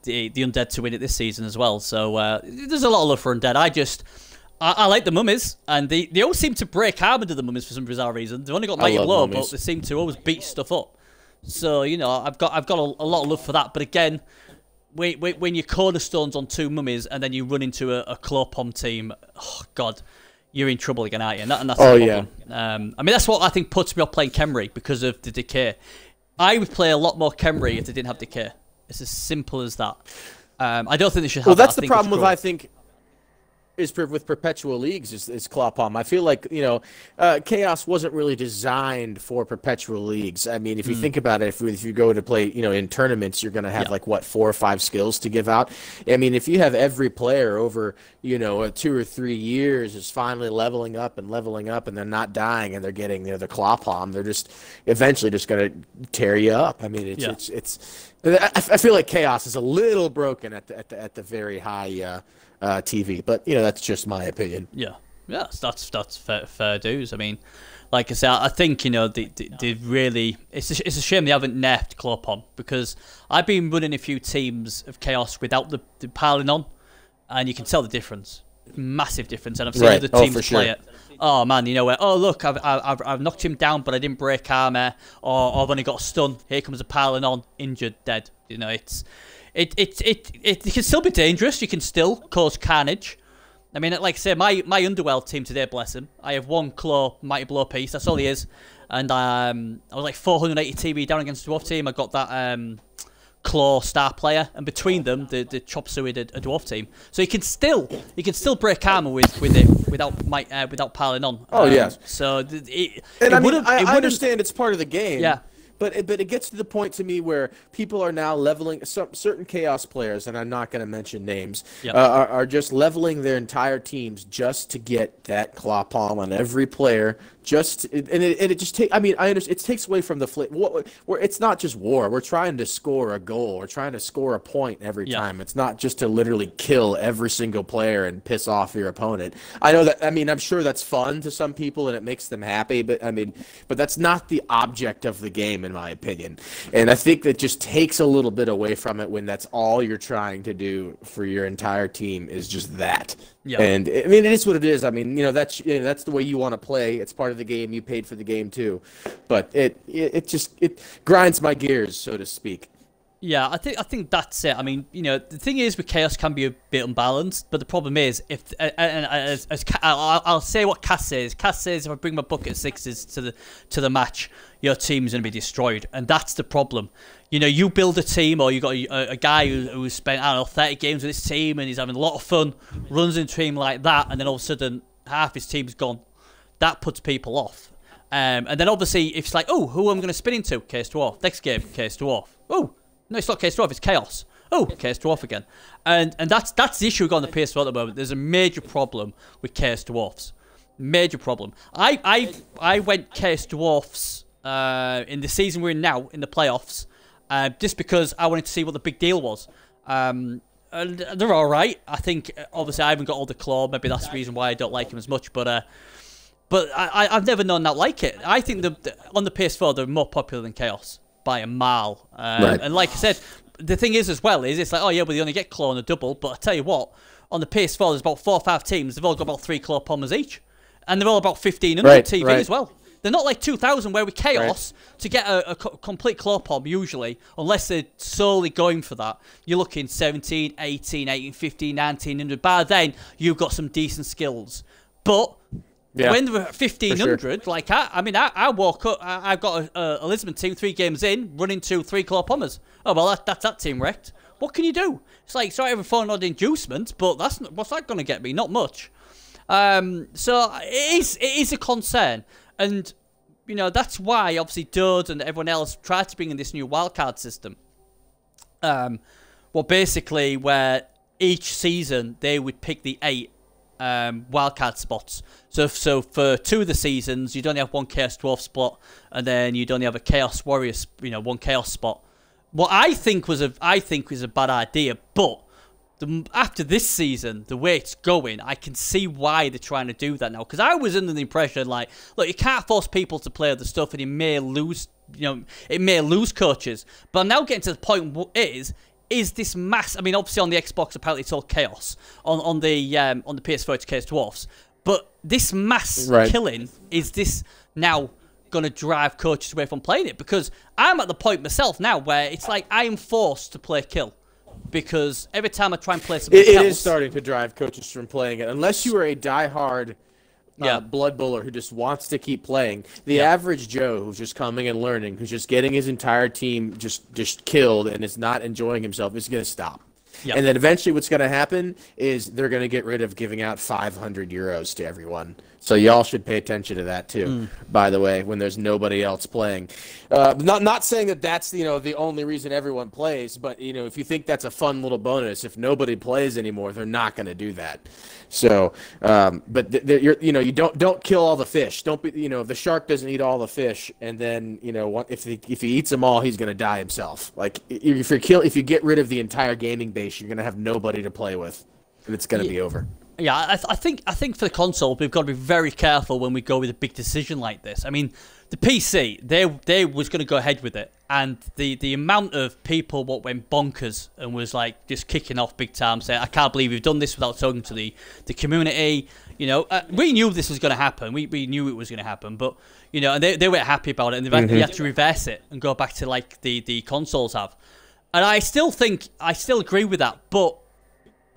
the the undead to win it this season as well. So uh, there's a lot of love for undead. I just. I, I like the mummies, and they, they all seem to break harm into the mummies for some bizarre reason. They've only got mighty blow, mummies. but they seem to always beat stuff up. So you know, I've got I've got a, a lot of love for that. But again, when, when your cornerstones on two mummies and then you run into a, a claw pom team, oh god, you're in trouble again, aren't you? And, that, and that's Oh, yeah. Um, I mean, that's what I think puts me off playing Khemri because of the decay. I would play a lot more Khemri if they didn't have decay. It's as simple as that. Um, I don't think they should have. Well, that. that's the problem with. I think is per- with perpetual leagues is, is claw palm. I feel like you know, uh, chaos wasn't really designed for perpetual leagues. I mean, if you think about it, if, if you go to play, you know, in tournaments, you're going to have. Yeah. like what four or five skills to give out. I mean, if you have every player over you know two or three years is finally leveling up and leveling up, and they're not dying, and they're getting you know, the claw palm, they're just eventually just going to tear you up. I mean, it's Yeah. it's it's. I, I feel like chaos is a little broken at the at the, at the very high uh, uh, TV, but you know that's just my opinion. Yeah, yeah, that's that's, fair, fair dues. I mean, like I said, I think you know they, they, they really. It's a, it's a shame they haven't nerfed Clopon because I've been running a few teams of Chaos without the, the piling on, and you can tell the difference, massive difference. And I've seen Right. other Oh, teams sure. play it. Oh man, you know where? Oh look, I've, I've I've knocked him down, but I didn't break armor, or I've only got a stun. Here comes a piling on, injured, dead. You know, it's it it it it, it can still be dangerous. You can still cause carnage. I mean, like I say, my my underworld team today, bless him. I have one claw mighty blow piece. That's all he is, and um, I was like 480 TV down against the dwarf team. I got that um, claw star player, and between them, the the chop suey a, a dwarf team. So you can still you can still break armor with with it without my uh, without piling on. Oh Um, yes. So it, And it I mean, I, it I understand it's part of the game. Yeah. But it, but it gets to the point to me where people are now leveling some certain chaos players, and I'm not going to mention names, Yep. uh, are, are just leveling their entire teams just to get that claw palm on every player. Just and it, and it just take. I mean, I understand it takes away from the flip. What where it's not just war. We're trying to score a goal. We're trying to score a point every Yeah. time. It's not just to literally kill every single player and piss off your opponent. I know that. I mean, I'm sure that's fun to some people and it makes them happy. But I mean, but that's not the object of the game, in my opinion. And I think that just takes a little bit away from it when that's all you're trying to do for your entire team is just that. Yeah. And I mean, it is what it is. I mean, you know, that's you know, that's the way you want to play. It's part of the game. You paid for the game too, but it it, it just it grinds my gears, so to speak. Yeah, I think I think that's it. I mean, you know, the thing is with chaos can be a bit unbalanced, but the problem is if and, as, as I'll, I'll say what Cass says. Cass says if I bring my bucket sixes to the to the match, your team's going to be destroyed, and that's the problem. You know, you build a team, or you got a, a guy who, who's spent I don't know thirty games with his team, and he's having a lot of fun, runs into team like that, and then all of a sudden half his team's gone. That puts people off. Um, and then obviously, if it's like, oh, who am I going to spin into? Case Dwarf. Next game, Case Dwarf. Oh, no, it's not Case Dwarf, it's Chaos. Oh, Case Dwarf again. And and that's that's the issue we've got on the PS4 at the moment. There's a major problem with Case Dwarfs. Major problem. I I I went Case Dwarfs uh, in the season we're in now, in the playoffs, uh, just because I wanted to see what the big deal was. Um, and they're all right. I think, uh, obviously, I haven't got all the claw. Maybe that's the reason why I don't like him as much. But uh, but I, I- I've never known that like it. I think the, the on the PS4 they're more popular than Chaos by a mile. Um, Right. And like I said, the thing is as well is it's like oh yeah, but you only get claw on a double. But I tell you what, on the PS4 there's about four or five teams. They've all got about three claw pommers each, and they're all about fifteen hundred Right, TV right. as well. They're not like 2000 where we Chaos to get a, a complete claw pom usually, unless they're solely going for that. You're looking 17, 18, 18, 15, 1900. By then, you've got some decent skills. But Yeah, when they were at 1500, like I, I mean, I, I walk up, I, I've got a, a Elizabeth team three games in, running two three claw pommers. Oh well, that, that's that team wrecked. What can you do? It's like sorry, every phone odd inducement, but that's not, what's that going to get me? Not much. Um, so it is it is a concern, and you know that's why obviously Dud and everyone else tried to bring in this new wildcard system. Um, well, basically where each season they would pick the eight um, wildcard spots. So, so for two of the seasons, you'd only have one Chaos Dwarf spot, and then you'd only have a Chaos Warrior, you know, one Chaos spot. What I think was a, I think was a bad idea, but the, after this season, the way it's going, I can see why they're trying to do that now. Because I was under the impression, like, look, you can't force people to play other stuff, and you may lose, you know, it may lose coaches. But I'm now getting to the point. What is is this mass? I mean, obviously on the Xbox, apparently it's all chaos. On on the um, on the PS4, it's chaos dwarfs. But this mass Right. killing is this now going to drive coaches away from playing it? Because I'm at the point myself now where it's like I am forced to play kill. Because every time I try and play something It, it else, is starting to drive coaches from playing it. Unless you are a diehard uh, Yeah. blood bowler who just wants to keep playing, the Yeah. average Joe who's just coming and learning, who's just getting his entire team just just killed and is not enjoying himself, is going to stop. Yeah. And then eventually, what's going to happen is they're going to get rid of giving out 500 euros to everyone. So y'all should pay attention to that too. Hmm. By the way, when there's nobody else playing, uh, not not saying that that's you know the only reason everyone plays, but you know if you think that's a fun little bonus, if nobody plays anymore, they're not going to do that. So, um, but th- th- you're, you know you don't don't kill all the fish. Don't be you know the shark doesn't eat all the fish, and then you know if he, if he eats them all, he's going to die himself. Like if you kill if you get rid of the entire gaming base, you're going to have nobody to play with, and it's going to be over. Yeah, I, th- I think I think for the console, we've got to be very careful when we go with a big decision like this. I mean, the PC, they they was going to go ahead with it, and the the amount of people what went bonkers and was like just kicking off big time, saying, "I can't believe we've done this without talking to the the community." You know, uh, we knew this was going to happen. We we knew it was going to happen, but you know, and they they weren't happy about it, and they've had, had to reverse it and go back to like the the consoles have. And I still think I still agree with that, but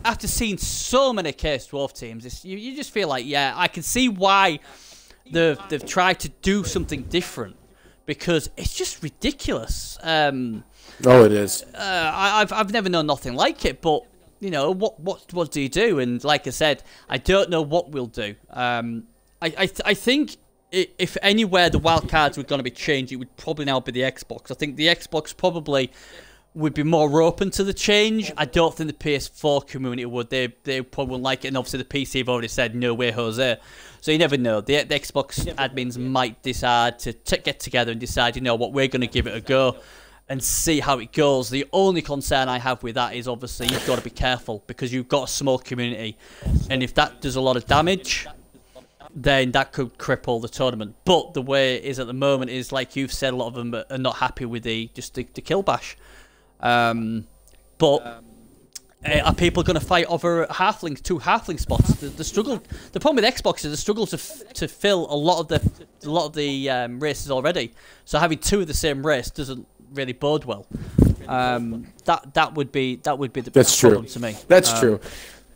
after seeing so many Case Dwarf teams, it's, you, you just feel like, yeah, I can see why they've they've tried to do something different because it's just ridiculous. Um, oh, it is. Uh, I, have I've never known nothing like it, but you know what what what do you do? And like I said, I don't know what we'll do. Um, I I, th- I think if anywhere the wild cards were going to be changed, it would probably now be the Xbox. I think the Xbox probably would be more open to the change. I don't think the PS4 community would. They they probably wouldn't like it, and obviously the PC have already said no way, Jose. So you never know. The, the Xbox admins might decide to get together and decide, you know what, we're going to give it a go and see how it goes. The only concern I have with that is obviously you've got to be careful because you've got a small community, and if that does a lot of damage, then that could cripple the tournament. But the way it is at the moment is like you've said, a lot of them are not happy with the just the, the kill bash. Um, but uh, are people going to fight over halfling two halfling spots? The, the, struggle, the problem with Xbox is the struggle to to fill a lot of the a lot of the um, races already. So having two of the same race doesn't really bode well. Um, that that would be that would be the That's problem true. to me. That's um, true.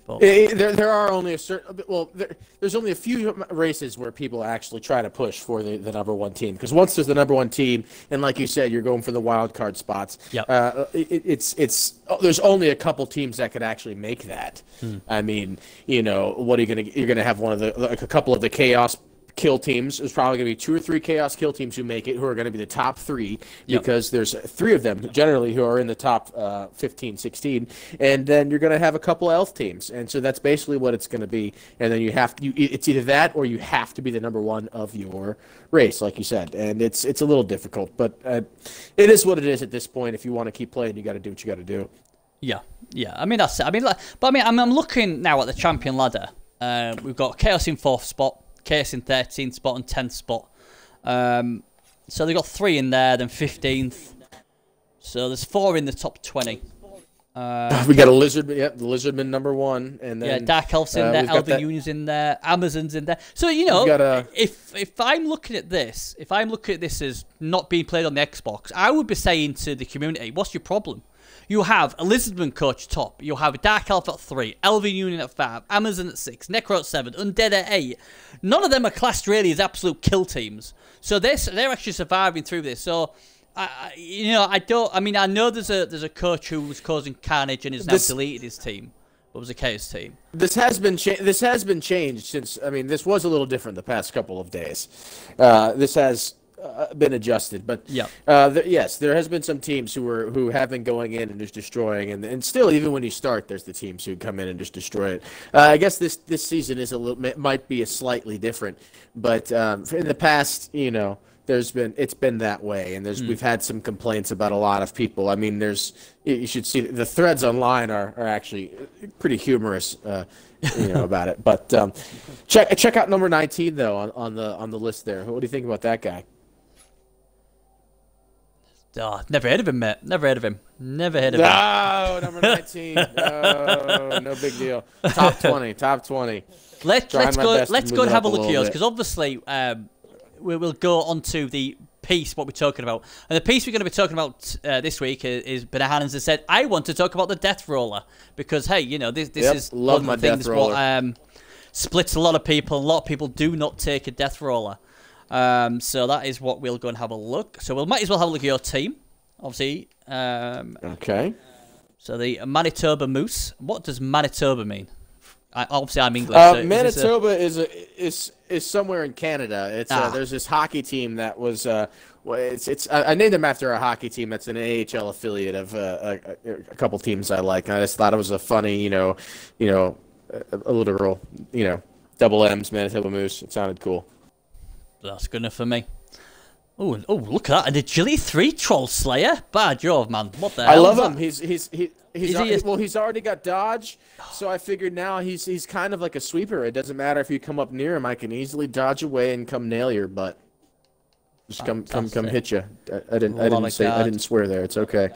It, it, there, there are only a certain well, there, there's only a few races where people actually try to push for the, the number one team because once there's the number one team, and like you said, you're going for the wild card spots. Yeah. Uh, it, it's it's oh, there's only a couple teams that could actually make that. Hmm. I mean, you know, what are you gonna you're gonna have one of the like a couple of the chaos kill teams. There's probably going to be two or three chaos kill teams who make it, who are going to be the top three, yep. because there's three of them generally who are in the top uh, 15, 16, and then you're going to have a couple elf teams, and so that's basically what it's going to be. And then you have to, you, it's either that or you have to be the number one of your race, like you said, and it's it's a little difficult, but uh, it is what it is at this point. If you want to keep playing, you got to do what you got to do. Yeah, yeah. I mean that's. It. I mean, like, but I mean, I'm, I'm looking now at the champion ladder. Uh, we've got Chaos in fourth spot, Case in 13th spot and 10th spot. Um, so they've got three in there, then 15th. So there's four in the top 20. Uh, <laughs> we got a lizard, yep, the lizardman number one, and then yeah, Dark Elf's in uh, there, Elven Union's in there, Amazon's in there. So you know, a... if if I'm looking at this, if I'm looking at this as not being played on the Xbox, I would be saying to the community, "What's your problem? You have a Lizardman coach top. You have Dark Elf at three, Elven Union at five, Amazon at six, Necro at seven, Undead at eight. None of them are classed really as absolute kill teams. So they're they're actually surviving through this. So. I, you know, I don't. I mean, I know there's a there's a coach who was causing carnage and has now this, deleted his team. What was the chaos team? This has been cha- this has been changed since. I mean, this was a little different the past couple of days. Uh, this has uh, been adjusted. But yeah, uh, yes, there has been some teams who were who have been going in and just destroying, and and still, even when you start, there's the teams who come in and just destroy it. Uh, I guess this this season is a little might be a slightly different, but um, in the past, you know. There's been it's been that way, and there's mm. we've had some complaints about a lot of people. I mean, there's you should see the threads online are, are actually pretty humorous. Uh, you know <laughs> about it. But um, check check out number 19 though on, on the on the list there. What do you think about that guy? Oh, never heard of him, mate. Never heard of him. Never heard of no, him. No, number 19. <laughs> no, no big deal. Top 20. Top 20. Let, let's go. Let's go and have a look at yours because obviously um, we will go on to the piece what we're talking about. And the piece we're going to be talking about uh, this week is, is Banahans has said, I want to talk about the Death Roller because hey, you know this this yep, is love one of the things what um, splits a lot of people. A lot of people do not take a Death Roller. Um, so that is what we'll go and have a look. So we'll might as well have a look at your team, obviously. Um, okay. So the Manitoba Moose. What does Manitoba mean? I, obviously, I'm English. Uh, so Manitoba is a, is is somewhere in Canada. It's uh, ah. uh, there's this hockey team that was. Uh, well, it's it's I named them after a hockey team that's an AHL affiliate of uh, a, a, couple teams I like. I just thought it was a funny, you know, you know, a, a literal, you know, double M's Manitoba Moose. It sounded cool. That's good enough for me. Oh, oh, look at that! And agility three troll slayer. Bad job, man. What the? I love him. He's he's he, he's he well. He's already got dodge, so I figured now he's he's kind of like a sweeper. It doesn't matter if you come up near him. I can easily dodge away and come nail your butt. Just come come come hit you. I, I didn't I didn't say I didn't swear there. It's okay.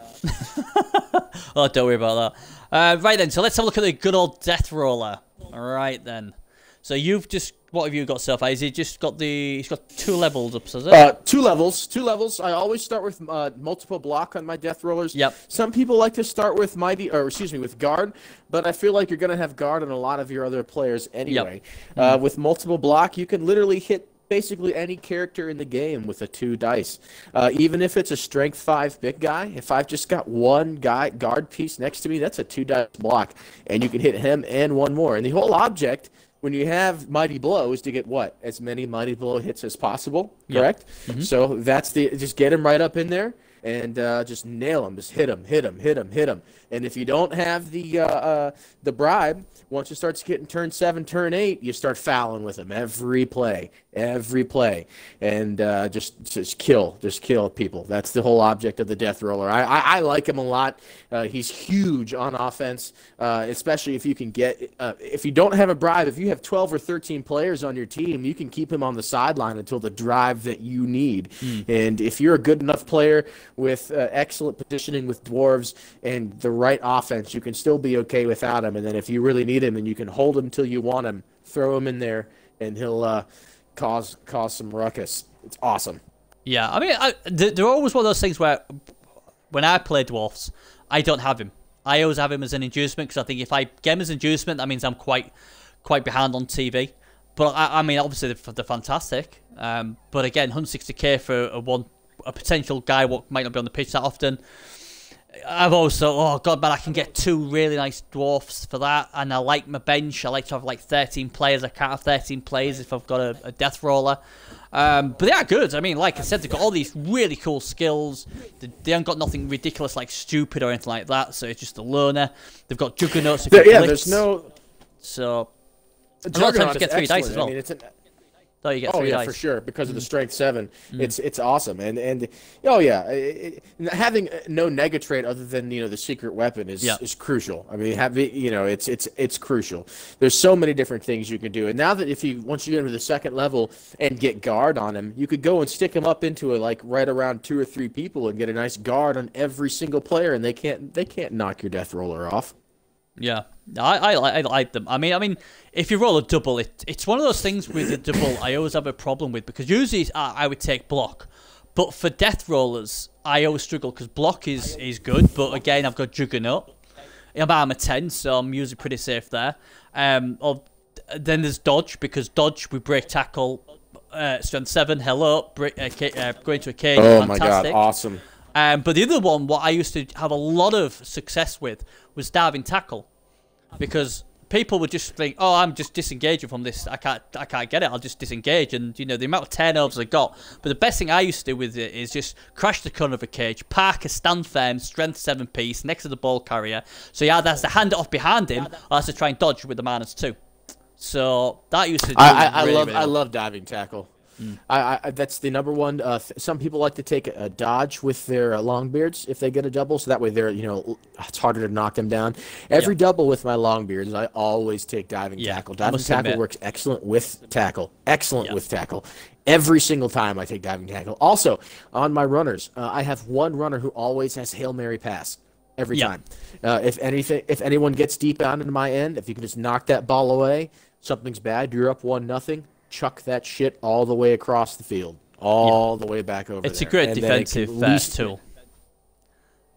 <laughs> oh, don't worry about that. Uh, right then, so let's have a look at the good old death roller. All right then. So you've just what have you got so far? Is he just got the? He's got two levels up, is it? Uh, two levels. Two levels. I always start with uh, multiple block on my death rollers. Yep. Some people like to start with mighty, or excuse me, with guard, but I feel like you're gonna have guard on a lot of your other players anyway. Yep. Uh, mm. With multiple block, you can literally hit basically any character in the game with a two dice. Uh, even if it's a strength five big guy, if I've just got one guy guard piece next to me, that's a two dice block, and you can hit him and one more. And the whole object when you have mighty blow is to get what as many mighty blow hits as possible. Correct. Yep. Mm-hmm. So that's the just get him right up in there and uh, just nail him, just hit him, hit him, hit him, hit him. And if you don't have the uh, uh, the bribe, once it starts getting turn seven, turn eight, you start fouling with him every play, every play, and uh, just just kill, just kill people. That's the whole object of the death roller. I I, I like him a lot. Uh, he's huge on offense, uh, especially if you can get uh, if you don't have a bribe. If you have twelve or thirteen players on your team, you can keep him on the sideline until the drive that you need. Mm. And if you're a good enough player with uh, excellent positioning with dwarves and the right offense, you can still be okay without him. And then if you really need him and you can hold him till you want him, throw him in there, and he'll uh, cause cause some ruckus. It's awesome. Yeah, I mean, I, they're always one of those things where when I play dwarfs, I don't have him. I always have him as an inducement because I think if I get him as inducement, that means I'm quite quite behind on TV. But I, I mean, obviously they're, they're fantastic. Um, but again, 160k for a one a potential guy what might not be on the pitch that often. I've also, oh god, man, I can get two really nice dwarfs for that, and I like my bench. I like to have like 13 players. I can't have 13 players if I've got a, a death roller. Um, but they are good. I mean, like I said, they've got all these really cool skills. They, they haven't got nothing ridiculous like stupid or anything like that. So it's just a learner. They've got juggernauts. There, yeah, there's no. So a lot of times you get three dice as well. I mean, Oh, you get oh yeah, dice. for sure because of the mm. strength seven. Mm. It's it's awesome and and oh yeah, it, having no negatrait other than you know the secret weapon is yeah. is crucial. I mean, have you know it's it's it's crucial. There's so many different things you can do, and now that if you once you get into the second level and get guard on him, you could go and stick him up into a like right around two or three people and get a nice guard on every single player, and they can't they can't knock your death roller off. Yeah, I, I, I like them. I mean, I mean, if you roll a double, it it's one of those things with a double I always have a problem with because usually I, I would take block, but for death rollers I always struggle because block is is good, but again I've got juggernaut. I'm armor ten, so I'm usually pretty safe there. Um, or then there's dodge because dodge we break tackle, uh, strength seven. Hello, break, uh, uh, going to a cage. Oh fantastic. my god, awesome. Um, but the other one, what I used to have a lot of success with, was diving tackle, because people would just think, "Oh, I'm just disengaging from this. I can't, I can't get it. I'll just disengage." And you know the amount of turnovers I got. But the best thing I used to do with it is just crash the corner of a cage, park a stand firm, strength seven piece next to the ball carrier. So yeah, that's to hand it off behind him, or has to try and dodge with the minus two. So that used to. I, I, really, I love, really I love diving tackle. Mm. I, I, that's the number one. Uh, th- some people like to take a, a dodge with their uh, long beards if they get a double, so that way they're you know it's harder to knock them down. Every yeah. double with my long beards, I always take diving yeah, tackle. Diving tackle works excellent with tackle. Excellent yeah. with tackle. Every single time I take diving tackle. Also on my runners, uh, I have one runner who always has hail mary pass every time. Uh, if anything, if anyone gets deep down into my end, if you can just knock that ball away, something's bad. You're up one nothing chuck that shit all the way across the field, all yeah. the way back over. It's there. a great and defensive least, tool.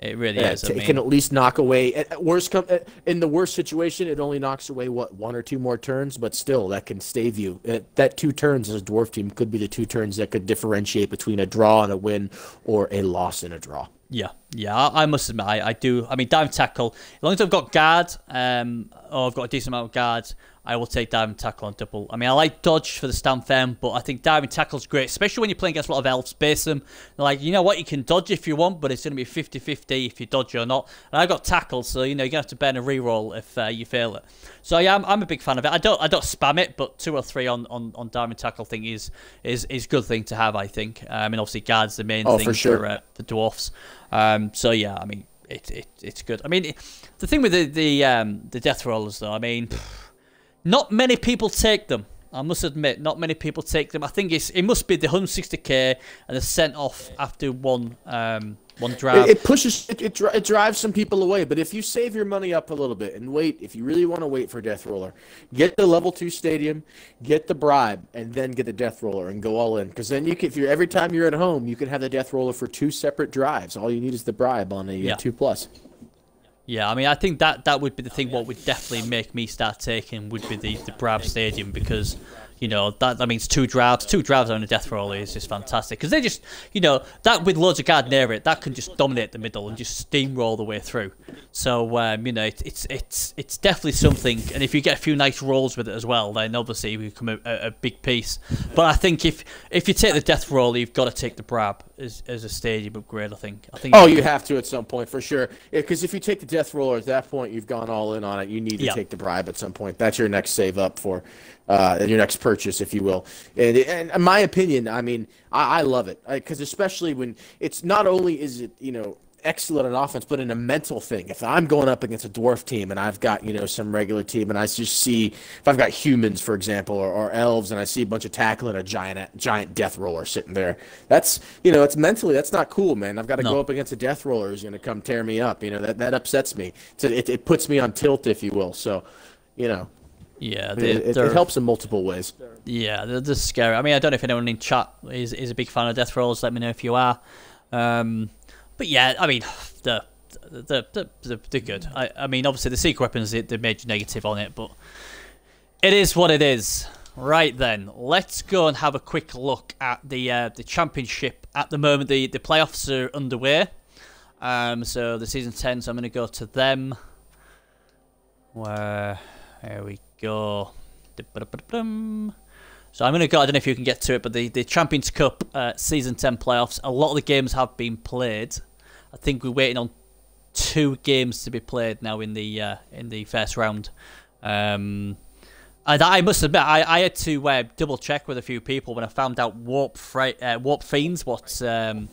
It really yeah, is. It mean. can at least knock away. At worst, come in the worst situation, it only knocks away what one or two more turns, but still, that can stave you. Uh, that two turns as a dwarf team could be the two turns that could differentiate between a draw and a win, or a loss and a draw. Yeah, yeah, I, must admit, I, I, do. I mean, dive tackle. As long as I've got guard, um, or I've got a decent amount of guards, I will take diving tackle on double. I mean, I like dodge for the stand firm, but I think diving tackle is great, especially when you're playing against a lot of elves. Base them. Like, you know what, you can dodge if you want, but it's going to be 50 50 if you dodge or not. And I got tackle, so you know, you're going to have to burn a reroll if uh, you fail it. So yeah, I'm, I'm, a big fan of it. I don't I don't spam it, but two or three on, on, on diving tackle thing is is is good thing to have, I think. I mean, obviously, guards the main oh, thing for, sure. for uh, the dwarfs. Um, so yeah, I mean, it, it it's good. I mean, it, the thing with the the um, the death rollers, though, I mean. Not many people take them. I must admit, not many people take them. I think it's it must be the 160k and the sent off after one um, one drive. It, it pushes it, it, it, drives some people away. But if you save your money up a little bit and wait, if you really want to wait for Death Roller, get the level two stadium, get the bribe, and then get the Death Roller and go all in. Because then you can, if you're every time you're at home, you can have the Death Roller for two separate drives. All you need is the bribe on a yeah. two plus. Yeah, I mean, I think that that would be the thing. What would definitely make me start taking would be the the Brab Stadium because you know that that means two drives. Two drives on a death roll is just fantastic because they just you know that with loads of guard near it, that can just dominate the middle and just steamroll the way through. So um, you know it, it's it's it's definitely something. And if you get a few nice rolls with it as well, then obviously you become a, a, a big piece. But I think if if you take the death roll, you've got to take the brab as, as a stadium upgrade. I think. I think. Oh, you have to at some point for sure. Because if you take the death roller at that point, you've gone all in on it. You need to Yeah. take the bribe at some point. That's your next save up for uh, your next purchase, if you will. And, and in my opinion, I mean, I, I love it because especially when it's not only is it you know excellent in offense, but in a mental thing. If I'm going up against a dwarf team and I've got you know some regular team, and I just see if I've got humans, for example, or, or elves, and I see a bunch of tackling a giant giant death roller sitting there, that's you know it's mentally that's not cool, man. I've got to No. go up against a death roller who's going to come tear me up. You know that that upsets me. So it, it puts me on tilt, if you will. So, you know, Yeah, it, it, they're- it helps in multiple ways. Yeah, they're just scary. I mean, I don't know if anyone in chat is, is a big fan of death rolls. Let me know if you are. Um, but yeah, I mean, <sighs> they're, they're, they're, they're, good. I, I mean, obviously, the secret weapons, they, made negative on it, but it is what it is. Right then, let's go and have a quick look at the uh, the championship. At the moment, the, the playoffs are underway. Um, so the season 10, so I'm going to go to them. Where, there we go. Da-ba-da-ba-da-bum. So I'm going to go, I don't know if you can get to it, but the, the Champions Cup uh, Season 10 playoffs, a lot of the games have been played. I think we're waiting on two games to be played now in the uh, in the first round. Um, and I must admit, I, I had to uh, double check with a few people when I found out Warp, Fre- uh, Warp Fiends, what um,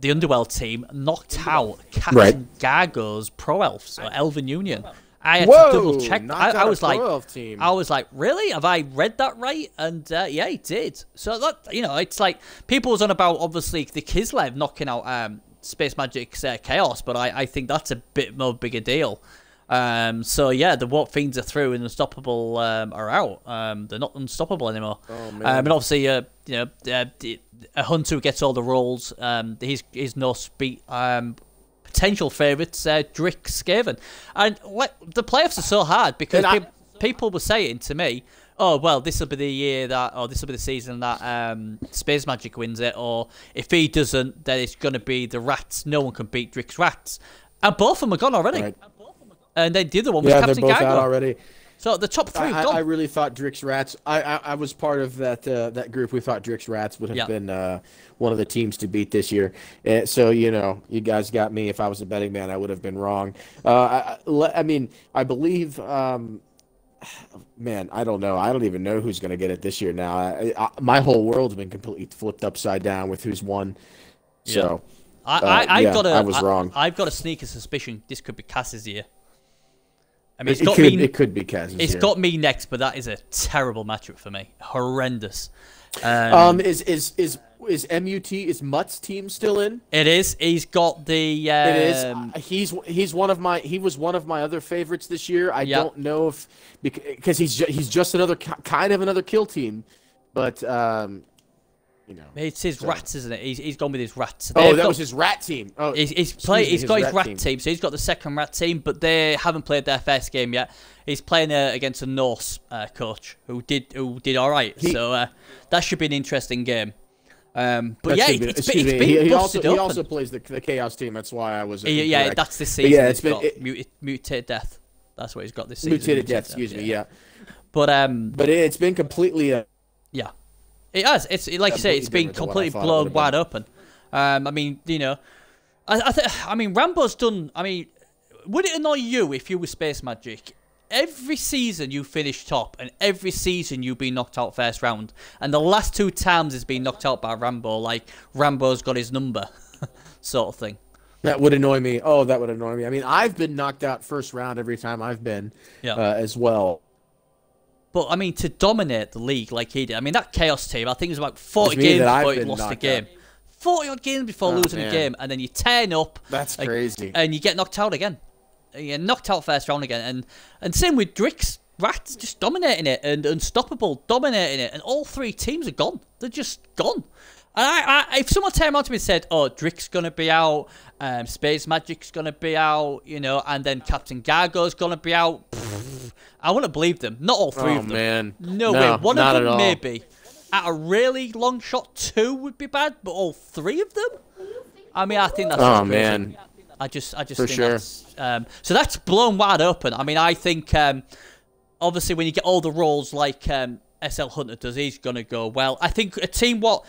the Underworld team knocked out Captain Right. Gargo's Pro Elves, or Elven Union. I had Whoa, to double check. I, I was like, team. I was like, really? Have I read that right? And uh, yeah, he did. So that you know, it's like people was on about obviously the Kislev knocking out um, Space Magic's uh, Chaos, but I, I think that's a bit more bigger deal. Um, so yeah, the Warp Fiends are through and Unstoppable um, are out. Um, they're not unstoppable anymore. Oh, man. Um, and obviously, uh, you know, uh, a hunter gets all the rolls. Um, he's he's no speed. Um, potential favourites, uh, Drick Skaven. And like, the playoffs are so hard because I- people were saying to me, oh, well, this will be the year that, or this will be the season that um, Space Magic wins it, or if he doesn't, then it's going to be the Rats. No one can beat Drick's Rats. And both of them are gone already. Right. And then the other one was Yeah, Captain both Gargo. out already. So the top three I. I really thought Drix Rats. I, I I was part of that uh, that group. We thought Drix Rats would have Yeah. been uh, one of the teams to beat this year. Uh, so you know, you guys got me. If I was a betting man, I would have been wrong. Uh, I, I- mean, I believe. Um, <sighs> man, I don't know. I don't even know who's going to get it this year. Now, I, I, my whole world's been completely flipped upside down with who's won. So. I, Uh, I, I've yeah, got a, I was wrong. I've got a sneaker suspicion this could be Cass's year. I mean, it's It, got could, me. it could be Kaz's It's year. got me next, but that is a terrible matchup for me. Horrendous. Um, Um, is is is is MUT is Mutt's team still in? it is. He's got the. Um, It is. Uh, He's he's one of my he was one of my other favorites this year. I Yeah. don't know if because he's ju- he's just another kind of another kill team, but um, you know. It's his rats, isn't it? He's, he's gone with his rats. Oh, They've that got- was his rat team. Oh, He's, he's play, me, he's got his rat team. team. so he's got the second rat team, but they haven't played their first game yet. He's playing uh, against a Norse uh, coach who did who did all right. He- so uh, that should be an interesting game. Um, but yeah, it's been, it's me, been he, he also he also plays the the chaos team. That's why I was. yeah, yeah, that's the But season. Yeah, he's it's been it, muted, mutated death. That's what he's got this season. mutated death. Excuse me. Yeah, But um, but it, it's been completely. Uh, Yeah, it has. It's like you say, it's been Completely different to what I completely thought it blown wide open. Um, I mean, you know, I, I, th- I mean, Rambo's done. I mean, would it annoy you if you were Space Magic? Every season you finish top, and every season you've been knocked out first round, and the last two times he's been knocked out by Rambo, like Rambo's got his number, <laughs> sort of thing. That would annoy me. Oh, that would annoy me. I mean, I've been knocked out first round every time I've been, Yeah. uh, as well. But I mean, to dominate the league like he did, I mean, that Chaos team, I think it was about 40 Which games before he lost a game. out. 40 odd games before Oh, losing a game, and then you turn up. That's like, crazy. And you get knocked out again. And You get knocked out first round again. And and same with Drix. Rats just dominating it, and Unstoppable dominating it, and all three teams are gone. They're just gone. And I, I, if someone turned around to me and said, "Oh, Drick's gonna be out, um, Space Magic's gonna be out," you know, and then Captain Gargo's gonna be out, I wouldn't believe them. Not all three oh of them. man, No, no way. One of them at maybe. At a really long shot, two would be bad, but all three of them. I mean, I think that's. Oh man, I just, I just For think sure. that's. Um, so that's blown wide open. I mean, I think um, obviously when you get all the roles like um, SL Hunter does, he's gonna go well. I think a team what.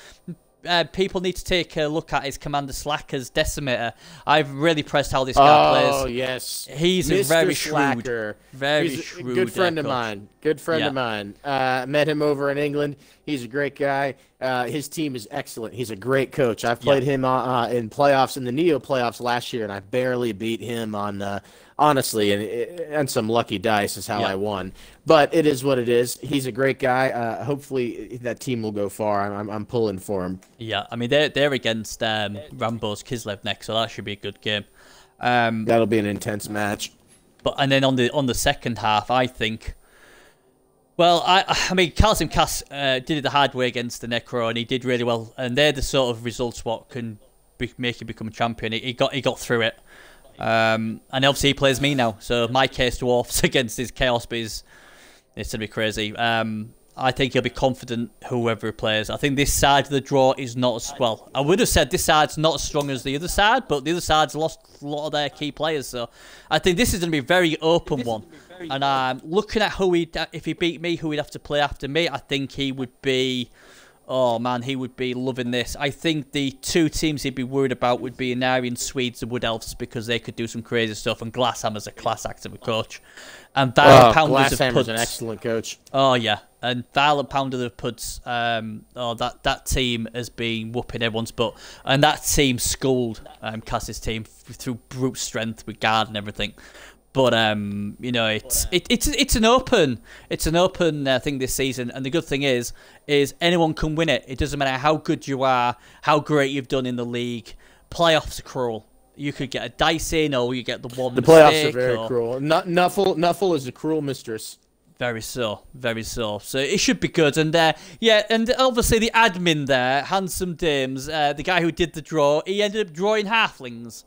Uh, people need to take a look at is Commander Slacker's Decimator. I've really pressed how this guy plays. oh yes, He's a Mr. very shrewd- very He's shrewd, Good friend uh, of mine. Good friend Yeah. of mine. Uh, met him over in England. He's a great guy. Uh, his team is excellent. He's a great coach. I've played him uh, uh, in playoffs in the Neo playoffs last year, and I barely beat him on. Honestly, and and some lucky dice is how Yeah. I won. But it is what it is. He's a great guy. Uh, hopefully, that team will go far. I'm, I'm, I'm pulling for him. Yeah, I mean they're they're against um, Rambo's Kislev next, so that should be a good game. Um, That'll be an intense match. But and then on the on the second half, I think. Well, I I mean, Calcium Cass uh, did it the hard way against the Necro, and he did really well. And they're the sort of results what can be, make you become a champion. He, he got he got through it, um, and obviously he plays me now. So my case dwarfs <laughs> against his Chaos Bees, it's gonna be crazy. Um, I think he'll be confident whoever he plays. I think this side of the draw is not as well. I would have said this side's not as strong as the other side, but the other side's lost a lot of their key players. So I think this is going to be a very open one. And um, looking at who he, if he beat me, who he'd have to play after me, I think he would be. Oh man, he would be loving this. I think the two teams he'd be worried about would be Inarian Swedes and Wood Elves because they could do some crazy stuff, and Glasshammer's a class act of a coach. And Violent Oh, Pounders of Glasshammer's an excellent coach. Oh yeah, and Violent Pounder of Puds. Um, oh that that team has been whooping everyone's butt, and that team schooled um, Cass's team through brute strength with guard and everything. But um, you know, it's it, it's it's an open it's an open uh, thing this season, and the good thing is is anyone can win it. It doesn't matter how good you are, how great you've done in the league. Playoffs are cruel. You could get a dice in, or you get the one. The playoffs are very or- cruel. Nu- Nuffle, Nuffle is a cruel mistress. Very so, very so. So it should be good. And uh, yeah, and obviously the admin there, Handsome Dames, uh, the guy who did the draw, he ended up drawing halflings.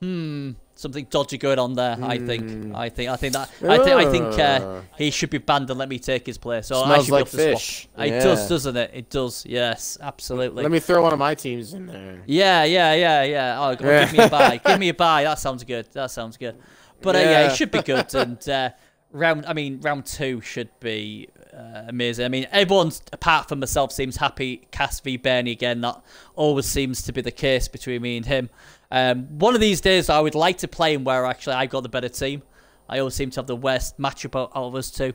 Hmm, something dodgy going on there. I think. I think. I think that. I think. I think uh, Ah. he should be banned and let me take his place. So I Smells should be like swap. fish. It does, doesn't it? It does. Yes, absolutely. Let me throw one of my teams in there. Yeah, yeah, yeah, yeah. Oh, go- give me a buy. give me a <laughs> buy. That sounds good. That sounds good. But uh, yeah. Yeah. it should be good. <laughs> And uh, round, I mean, round two should be uh, amazing. I mean, everyone apart from myself seems happy. Cass v Bernie again. That always seems to be the case between me and him. Um, one of these days, I would like to play him where actually I got the better team. I always seem to have the worst matchup out of us two.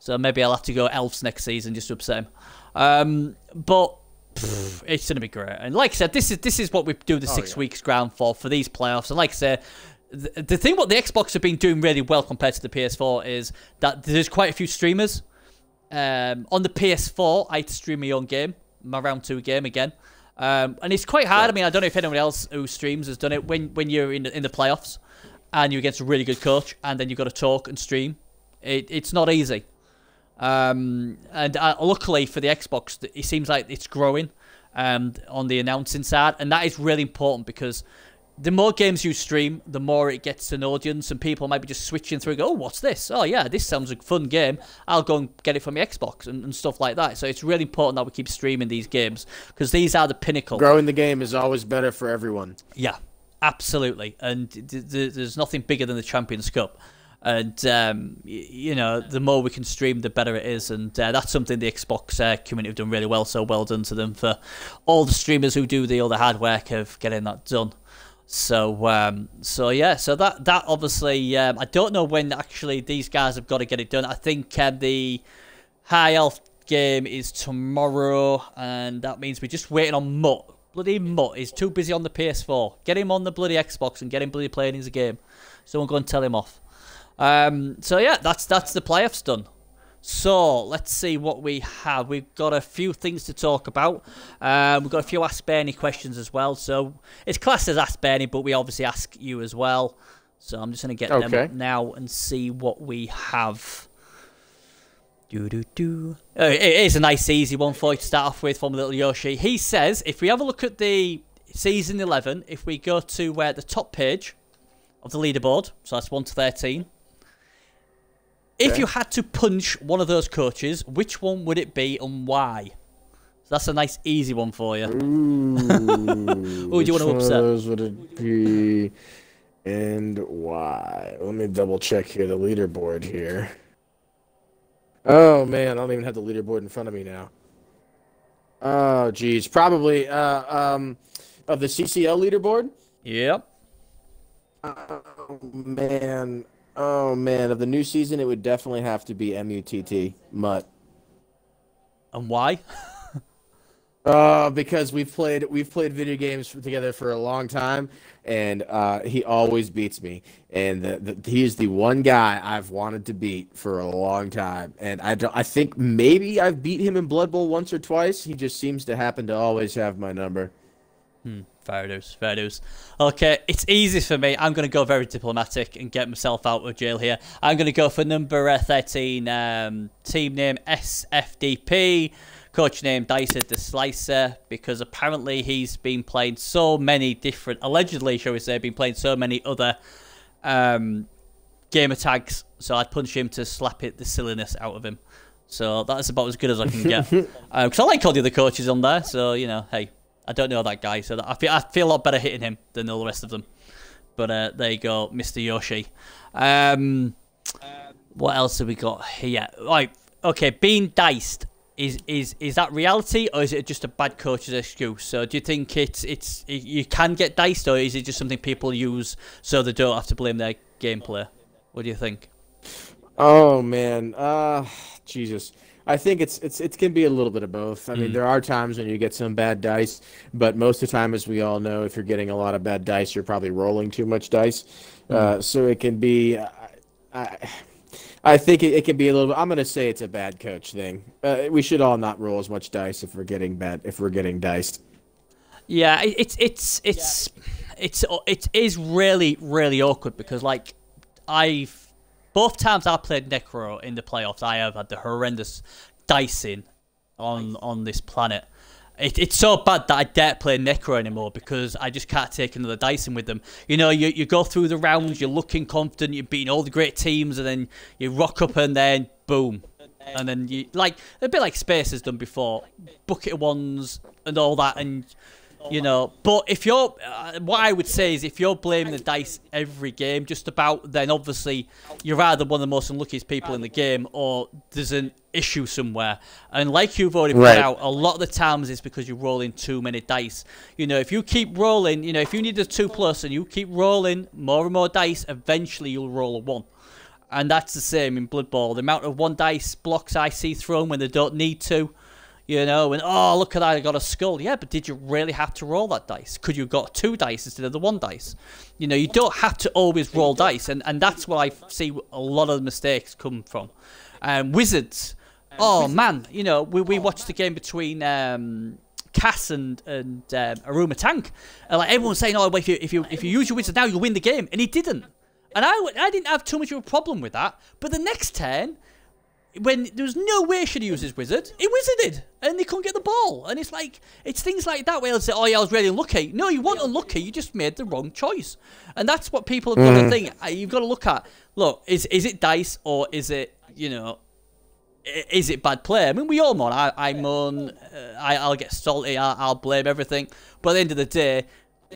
So maybe I'll have to go elves next season just to upset him. Um, but pff, it's gonna be great. And like I said, this is this is what we do the six yeah. weeks ground for for these playoffs. And like I said, the, the thing what the Xbox have been doing really well compared to the PS4 is that there's quite a few streamers. Um, on the PS4, I had to stream my own game, my round two game again. Um, and it's quite hard. I mean, I don't know if anyone else who streams has done it when when you're in the, in the playoffs and you're against a really good coach, and then you've got to talk and stream. It, it's not easy. Um, and uh, luckily for the Xbox, it seems like it's growing um, on the announcing side, and that is really important because the more games you stream, the more it gets an audience, and people might be just switching through. and Go, oh, what's this? Oh, yeah, this sounds a fun game. I'll go and get it from my Xbox and, and stuff like that. So it's really important that we keep streaming these games because these are the pinnacle. Growing the game is always better for everyone. Yeah, absolutely. And th- th- there's nothing bigger than the Champions Cup. And um, y- you know, the more we can stream, the better it is. And uh, that's something the Xbox uh, community have done really well. So well done to them for all the streamers who do the all the hard work of getting that done. So um, so yeah, so that that obviously um, I don't know when actually these guys have got to get it done. I think uh, the High Elf game is tomorrow, and that means we're just waiting on Mutt. Bloody Mutt is too busy on the PS4. Get him on the bloody Xbox and get him bloody playing his game. Someone go and tell him off. Um, so yeah, that's that's the playoffs done. So let's see what we have. We've got a few things to talk about. Um, we've got a few Ask Bernie questions as well. So it's classed as Ask Bernie, but we obviously ask you as well. So I'm just going to get them up now and see what we have. Do do do. Uh, it is a nice, easy one for you to start off with from little Yoshi. He says if we have a look at the season 11, if we go to uh, the top page of the leaderboard, so that's 1 to 13, If you had to punch one of those coaches, which one would it be and why? So that's a nice, easy one for you. Ooh, <laughs> Who do you one of upset? those would it be, and why? Let me double check here the leaderboard here. Oh man, I don't even have the leaderboard in front of me now. Oh geez, probably uh, um, of the CCL leaderboard. Yep. Oh man, oh man, of the new season, it would definitely have to be MUTT Mutt. And why? <laughs> Uh, because we've played we've played video games together for a long time, and uh, he always beats me. And the, the, he's the one guy I've wanted to beat for a long time. And I don't, I think maybe I've beat him in Blood Bowl once or twice. He just seems to happen to always have my number. Fair dues, fair dues. Okay, it's easy for me. I'm going to go very diplomatic and get myself out of jail here. I'm going to go for number uh, 13, um, team name SFDP, coach name Dicer the Slicer, because apparently he's been playing so many different, allegedly, shall we say, been playing so many other um, gamer tags. So I'd punch him to slap it the silliness out of him. So that's about as good as I can get. <laughs> Because I like all the other coaches on there. So, you know, hey, I don't know that guy. So that I, feel, I feel a lot better hitting him than all the rest of them. But uh, there you go, Mr. Yoshi. Um, what else have we got here? Right, okay, being diced. Is, is is that reality or is it just a bad coach's excuse? So do you think it's it's you can get diced or is it just something people use so they don't have to blame their gameplay? What do you think? Oh man, uh, Jesus. I think it's it's it can be a little bit of both. I mean, there are times when you get some bad dice, but most of the time, as we all know, if you're getting a lot of bad dice, you're probably rolling too much dice. Uh, so it can be. I, I, I think it, it can be a little. I'm gonna say it's a bad coach thing. Uh, we should all not roll as much dice if we're getting bad if we're getting diced. Yeah, it, it's it's it's it's it is really really awkward because like I've both times I played Necro in the playoffs, I have had the horrendous dicing on on this planet. It, it's so bad that I don't play Necro anymore because I just can't take another dicing with them. You know, you, you go through the rounds, you're looking confident, you're beating all the great teams, and then you rock up and then boom. And then you, like, a bit like Space has done before, bucket of ones and all that, and you know. But if you're, uh, what I would say is, if you're blaming the dice every game, just about, then obviously you're either one of the most unluckiest people in the game, or there's an issue somewhere. And like you've already pointed Right. out, a lot of the times it's because you're rolling too many dice. You know, if you keep rolling, you know, if you need a two plus and you keep rolling more and more dice, eventually you'll roll a one. And that's the same in Blood Bowl. The amount of one dice blocks I see thrown when they don't need to. You know, and oh, look at that, I got a skull. Yeah, but did you really have to roll that dice? Could you have got two dice instead of the one dice? You know, you don't have to always roll dice, and, and that's where I see a lot of the mistakes come from. Um, Wizards, oh man, you know, we, we watched the game between um, Cass and and um, Aruma Tank, and like everyone's saying, oh, well, if you if you if you use your wizard now, you'll win the game, and he didn't. And I, I didn't have too much of a problem with that. But the next turn, when there was no way should use his wizard, he wizarded and they couldn't get the ball. And it's like it's things like that where they'll say, "Oh yeah, I was really unlucky." No, you weren't unlucky. You just made the wrong choice, and that's what people have got to think. Uh, You've got to look at. Look, is is it dice or is it you know? Is it bad play? I mean, we all moan. I, I moan. Uh, I, I'll get salty. I, I'll blame everything. But at the end of the day,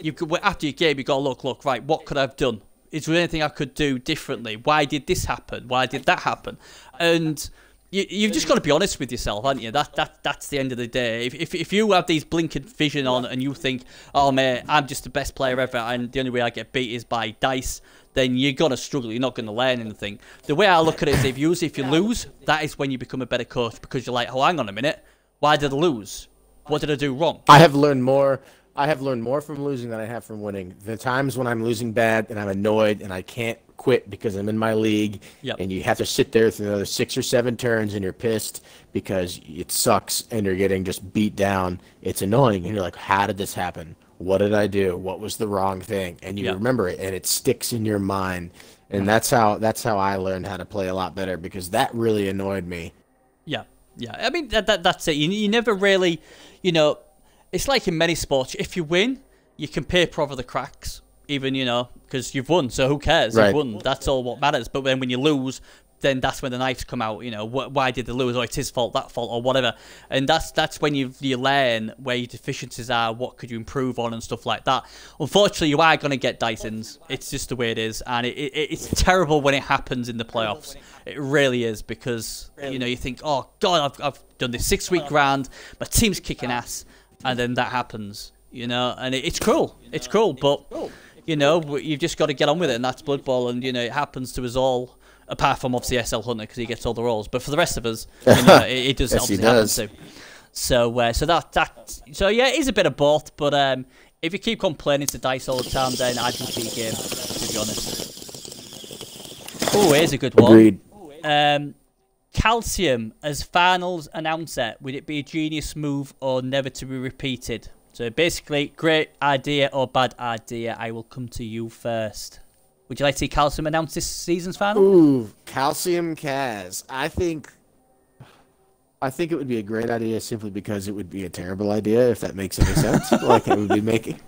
you could after your game, you've got to look. Look, right. What could I have done? Is there anything I could do differently? Why did this happen? Why did that happen? And you, you've just got to be honest with yourself, haven't you? That that that's the end of the day. If if, if you have these blinking vision on and you think, oh mate, I'm just the best player ever, and the only way I get beat is by dice, then you're gonna struggle. You're not gonna learn anything. The way I look at it is, if you if you lose, that is when you become a better coach because you're like, oh, hang on a minute, why did I lose? What did I do wrong? I have learned more. I have learned more from losing than I have from winning. The times when I'm losing bad and I'm annoyed and I can't quit because I'm in my league, Yep. and you have to sit there through another six or seven turns and you're pissed because it sucks and you're getting just beat down. It's annoying and you're like, how did this happen? What did I do? What was the wrong thing? And you Yep. remember it and it sticks in your mind. And that's how that's how I learned how to play a lot better because that really annoyed me. Yeah, yeah. I mean, that, that that's it. You, you never really, you know, it's like in many sports. If you win, you can paper over the cracks, even you know, because you've won. So who cares? Right. You've won. That's all what matters. But then when you lose, then that's when the knives come out. You know, wh- why did they lose? Or it's his fault, that fault, or whatever. And that's that's when you you learn where your deficiencies are, what could you improve on, and stuff like that. Unfortunately, you are going to get Dysons. It's just the way it is, and it, it, it's terrible when it happens in the playoffs. It really is because you know you think, oh God, I've I've done this six week grind, my team's kicking ass, and then that happens. You know, and it, it's cruel. It's cruel, but you know, you've just got to get on with it, and that's Blood Bowl, and you know, it happens to us all, apart from obviously SL Hunter because he gets all the rolls, but for the rest of us, you <laughs> know, it, it does Yes, obviously does. happen too. So, uh, so that that, so yeah, it is a bit of both, but um, if you keep complaining to Dice all the time, then I just beat game, to be honest. Oh, here's a good one. Agreed. Um, Calcium as finals announcer, would it be a genius move or never to be repeated? So basically, great idea or bad idea. I will come to you first. Would you like to see Calcium announce this season's final? Ooh, calcium Kaz. I think. I think it would be a great idea simply because it would be a terrible idea if that makes any sense. <laughs> like it would be making.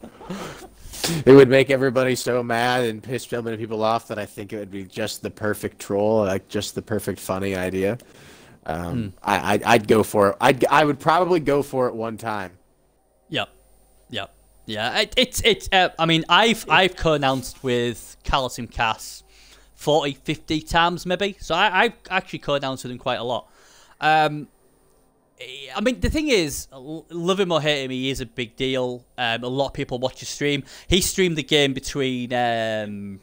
It would make everybody so mad and piss so many people off that I think it would be just the perfect troll, like just the perfect funny idea. Um, I, I'd, I'd go for it. I'd, I would probably go for it one time. Yep, yep, yeah. It, it's it's. Uh, I mean, I've I've co-announced with Calcium Cass 40, 50 times maybe. So I, I've actually co-announced with him quite a lot. Um, I mean, the thing is, love him or hate him, he is a big deal. Um, a lot of people watch his stream. He streamed the game between um,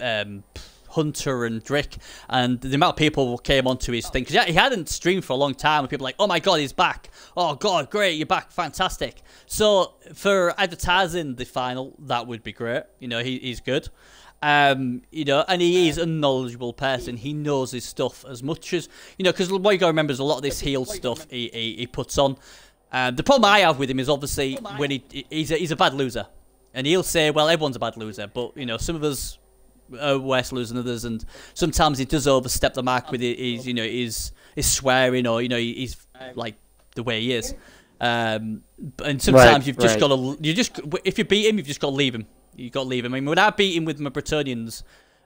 um, Hunter and Drick, and the amount of people came onto his thing because he hadn't streamed for a long time, and people were like, "Oh my god, he's back! Oh god, great, you're back, fantastic!" So for advertising the final, that would be great. You know, he, he's good. Um, you know, and he is a knowledgeable person. He knows his stuff as much as you know. Because what you got to remember is a lot of this heel stuff he, he, he puts on. Um, the problem I have with him is obviously when he he's a, he's a bad loser, and he'll say, "Well, everyone's a bad loser," but you know, some of us are worse losers than others, and sometimes he does overstep the mark with his, you know, his his swearing or you know, he's like the way he is. Um, and sometimes Right, you've just right. got to you just if you beat him, you've just got to leave him. You got to leave him. I mean, when I beat him with my Bretonnians,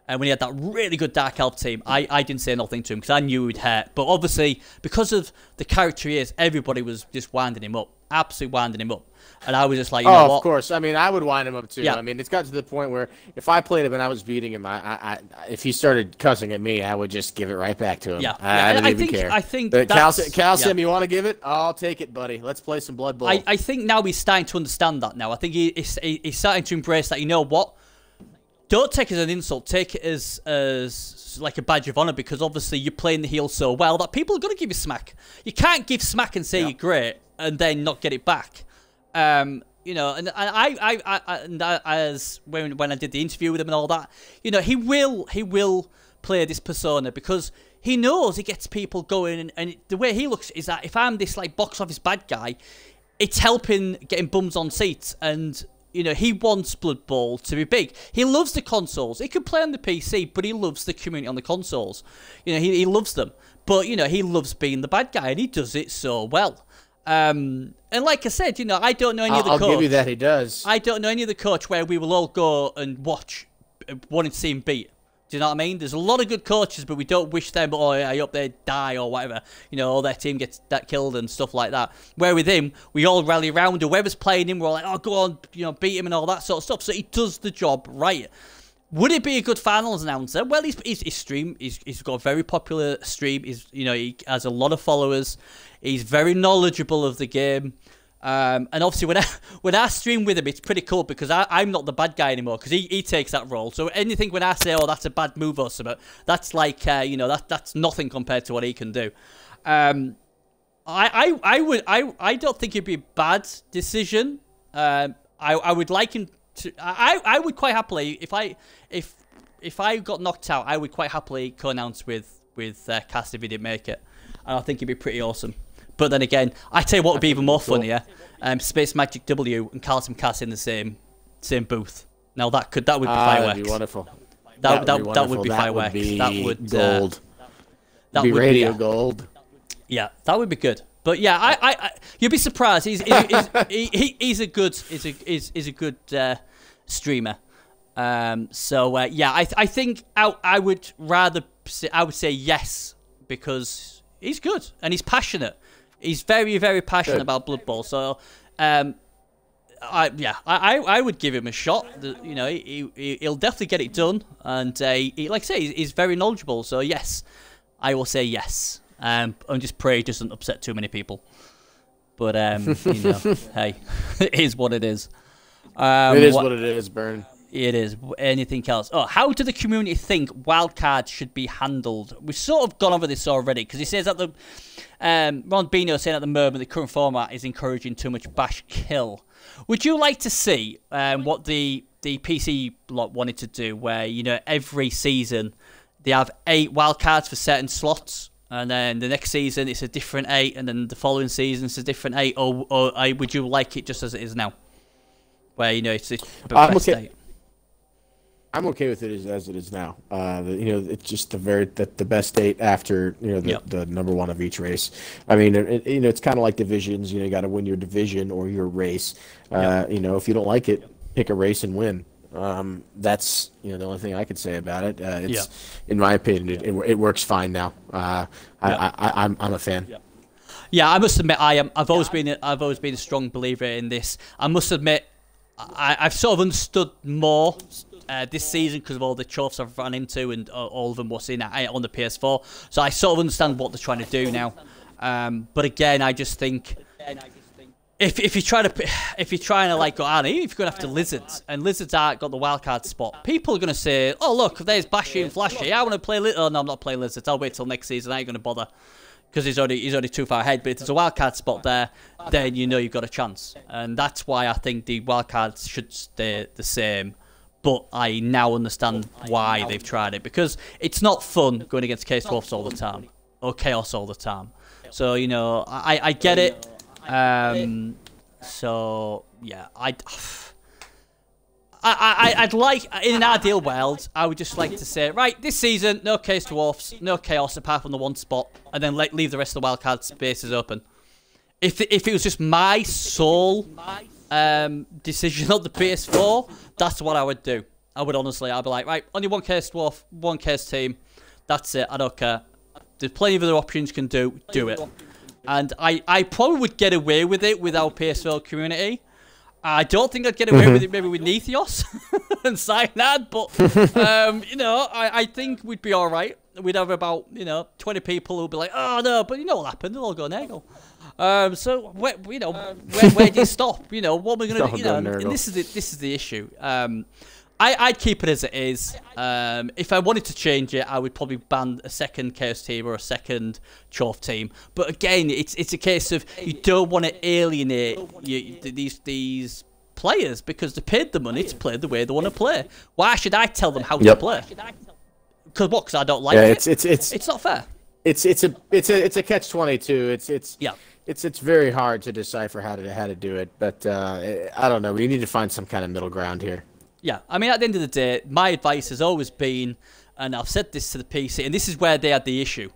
and when he had that really good Dark Elf team, I, I didn't say nothing to him because I knew he'd hurt. But obviously, because of the character he is, everybody was just winding him up, absolutely winding him up. And I was just like, you know oh, what? of course. I mean, I would wind him up too. Yeah. I mean, it's got to the point where if I played him and I was beating him, I, I, I if he started cussing at me, I would just give it right back to him. Yeah. I, I didn't even think- care. I think But that's- calcium, yeah. you want to give it? I'll take it, buddy. Let's play some Blood Bowl. I, I think now he's starting to understand that now. I think he, he's, he- he's starting to embrace that. You know what? Don't take it as an insult. Take it as as like a badge of honor because obviously you're playing the heel so well that people are going to give you smack. You can't give smack and say you're great and then not get it back. Um, you know, and, and I, I, I, I, and I, as when when I did the interview with him and all that, you know, he will he will play this persona because he knows he gets people going, and, and the way he looks is that if I'm this like box office bad guy, it's helping getting bums on seats and. You know, he wants Blood Bowl to be big. He loves the consoles. He could play on the PC, but he loves the community on the consoles. You know, he, he loves them. But, you know, he loves being the bad guy, and he does it so well. Um, and like I said, you know, I don't know any I'll, other I'll coach. give you that. He does. I don't know any other coach where we will all go and watch, uh, wanting to see him beat. Do you know what I mean? There's a lot of good coaches, but we don't wish them, oh, I hope they die or whatever. You know, or their team gets that killed and stuff like that. Where with him, we all rally around. Whoever's playing him, we're all like, oh, go on, you know, beat him and all that sort of stuff. So he does the job right. Would it be a good finals announcer? Well, he's, he's his stream. He's, he's got a very popular stream. He's you know he has a lot of followers. He's very knowledgeable of the game. Um, and obviously, when I <laughs> when I stream with him, it's pretty cool because I, I'm not the bad guy anymore because he, he takes that role. So anything when I say, "Oh, that's a bad move" or something, that's like uh, you know that that's nothing compared to what he can do. Um, I, I, I would I, I don't think it'd be a bad decision. Um, I, I would like him to. I, I would quite happily if I if if I got knocked out, I would quite happily co-announce with with uh, Cass if he didn't make it, and I think it'd be pretty awesome. But then again, I tell you what would be even more funnier: um, Space Magic W and Carlton Cass in the same same booth. Now that could that would be Ah, fireworks. that'd be wonderful. That- that- be that would wonderful. be fireworks. That That would would, be uh, gold. that be would radio be, uh, gold. Yeah, that would be good. But yeah, I, I, I you'd be surprised. He's, he's, he's, <laughs> he, he, he's a good, he's a, he's, he's a good uh, streamer. Um, so uh, yeah, I, I think I, I would rather say, I would say yes because he's good and he's passionate. He's very very passionate Good. about Blood Bowl. So, um, I yeah, I, I would give him a shot. You know, he, he he'll definitely get it done, and uh, he, like I say, he's, very knowledgeable. So yes, I will say yes. Um, and just pray he doesn't upset too many people. But um, you know, <laughs> hey, <laughs> it is what it is. Um, it is wha- what it is, Burn. It is. Anything else? Oh, how do the community think wildcards should be handled? We've sort of gone over this already because he says that the um, Ron Bino saying at the moment the current format is encouraging too much bash kill. Would you like to see um, what the the PC lot wanted to do, where you know every season they have eight wildcards for certain slots, and then the next season it's a different eight, and then the following season it's a different eight, or, or uh, would you like it just as it is now, where you know it's the I'm okay. eight? I'm okay with it as, as it is now. Uh, the, you know, it's just the very the, the best date after you know the, Yep. the number one of each race. I mean, it, it- you know, it's kind of like divisions. You know, you got to win your division or your race. Uh, You know, if you don't like it, pick a race and win. Um, that's you know the only thing I could say about it. Uh, it's, Yeah. in my opinion, it, it, it works fine now. Uh, I, Yeah. I, I, I'm I'm a fan. Yeah, I must admit, I am. I've always been. A, I've always been a strong believer in this. I must admit, I, I've sort of understood more uh, this season because of all the chuffs I've run into and uh, all of them what's in it on the PS4. So I sort of understand what they're trying to do now. Um, but again, I just think if if you try to <sighs> if you're trying to like go on, even if you're going after lizards and lizards aren't got the wildcard spot, people are going to say, "Oh look, there's Bashy and Flashy. I want to play lizards. Oh no, I'm not playing lizards. I'll wait till next season. I ain't going to bother." Because he's already he's already too far ahead. But if there's a wildcard spot there, then you know you've got a chance, and that's why I think the wildcards should stay the same. But I now understand why they've tried it because it's not fun going against Chaos Dwarfs all the time or Chaos all the time. So you know I I get it. Um, so yeah, I, I, I, I'd like in an ideal world, I would just like to say, right, this season, no chaos dwarfs, no chaos apart from the one spot, and then let, leave the rest of the wildcard spaces open. If if it was just my sole um, decision on the PS4, that's what I would do. I would honestly, I'd be like, right, only one chaos dwarf, one case team, that's it. I don't care. There's plenty of other options you can do. Do it. And I, I probably would get away with it with our PSL community. I don't think I'd get away with it maybe with Netheos <laughs> and Cyanide, but <laughs> um, you know, I, I think we'd be all right. We'd have about you know 20 people who'd be like, oh no, but you know what happened? They'll all go Nagel. Um, so where, you know, where, where do you <laughs> stop? You know, what are we gonna do? You know, and, and this is the, this is the issue. Um, I, I'd keep it as it is. Um, if I wanted to change it, I would probably ban a second Chaos team or a second Chorf team. But again, it's it's a case of you don't want to alienate you, these these players because they paid the money to play the way they want to play. Why should I tell them how to play? Because what? Because I don't like Yeah, it. it's it's it's It's not fair. it's it's a it's a it's a catch twenty two. It's it's Yeah. It's it's very hard to decipher how to how to do it, but uh, I don't know. We need to find some kind of middle ground here. Yeah, I mean, at the end of the day, my advice has always been, and I've said this to the PC, and this is where they had the issue.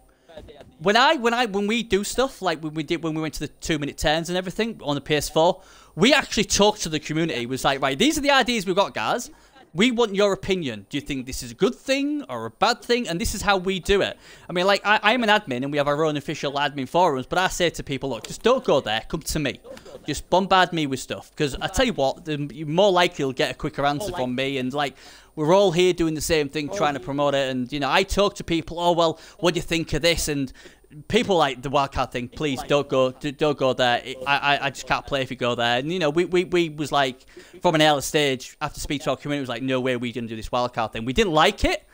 When I, when I, when we do stuff like when we did when we went to the two minute turns and everything on the PS4, we actually talked to the community. It was like, right, these are the ideas we've got, guys. We want your opinion. Do you think this is a good thing or a bad thing? And this is how we do it. I mean, like, I, I'm an admin and we have our own official admin forums, but I say to people, look, just don't go there. Come to me. Just bombard me with stuff. Because I tell you what, the, you're more likely you'll get a quicker answer from me. And, like, we're all here doing the same thing, trying to promote it. And, you know, I talk to people, oh, well, what do you think of this? And people like the wildcard thing. Please don't go, don't go there. I, I, I just can't play if you go there. And you know, we, we, we was like from an early stage after speak to our community, it was like, no way, we gonna do this wildcard thing. We didn't like it,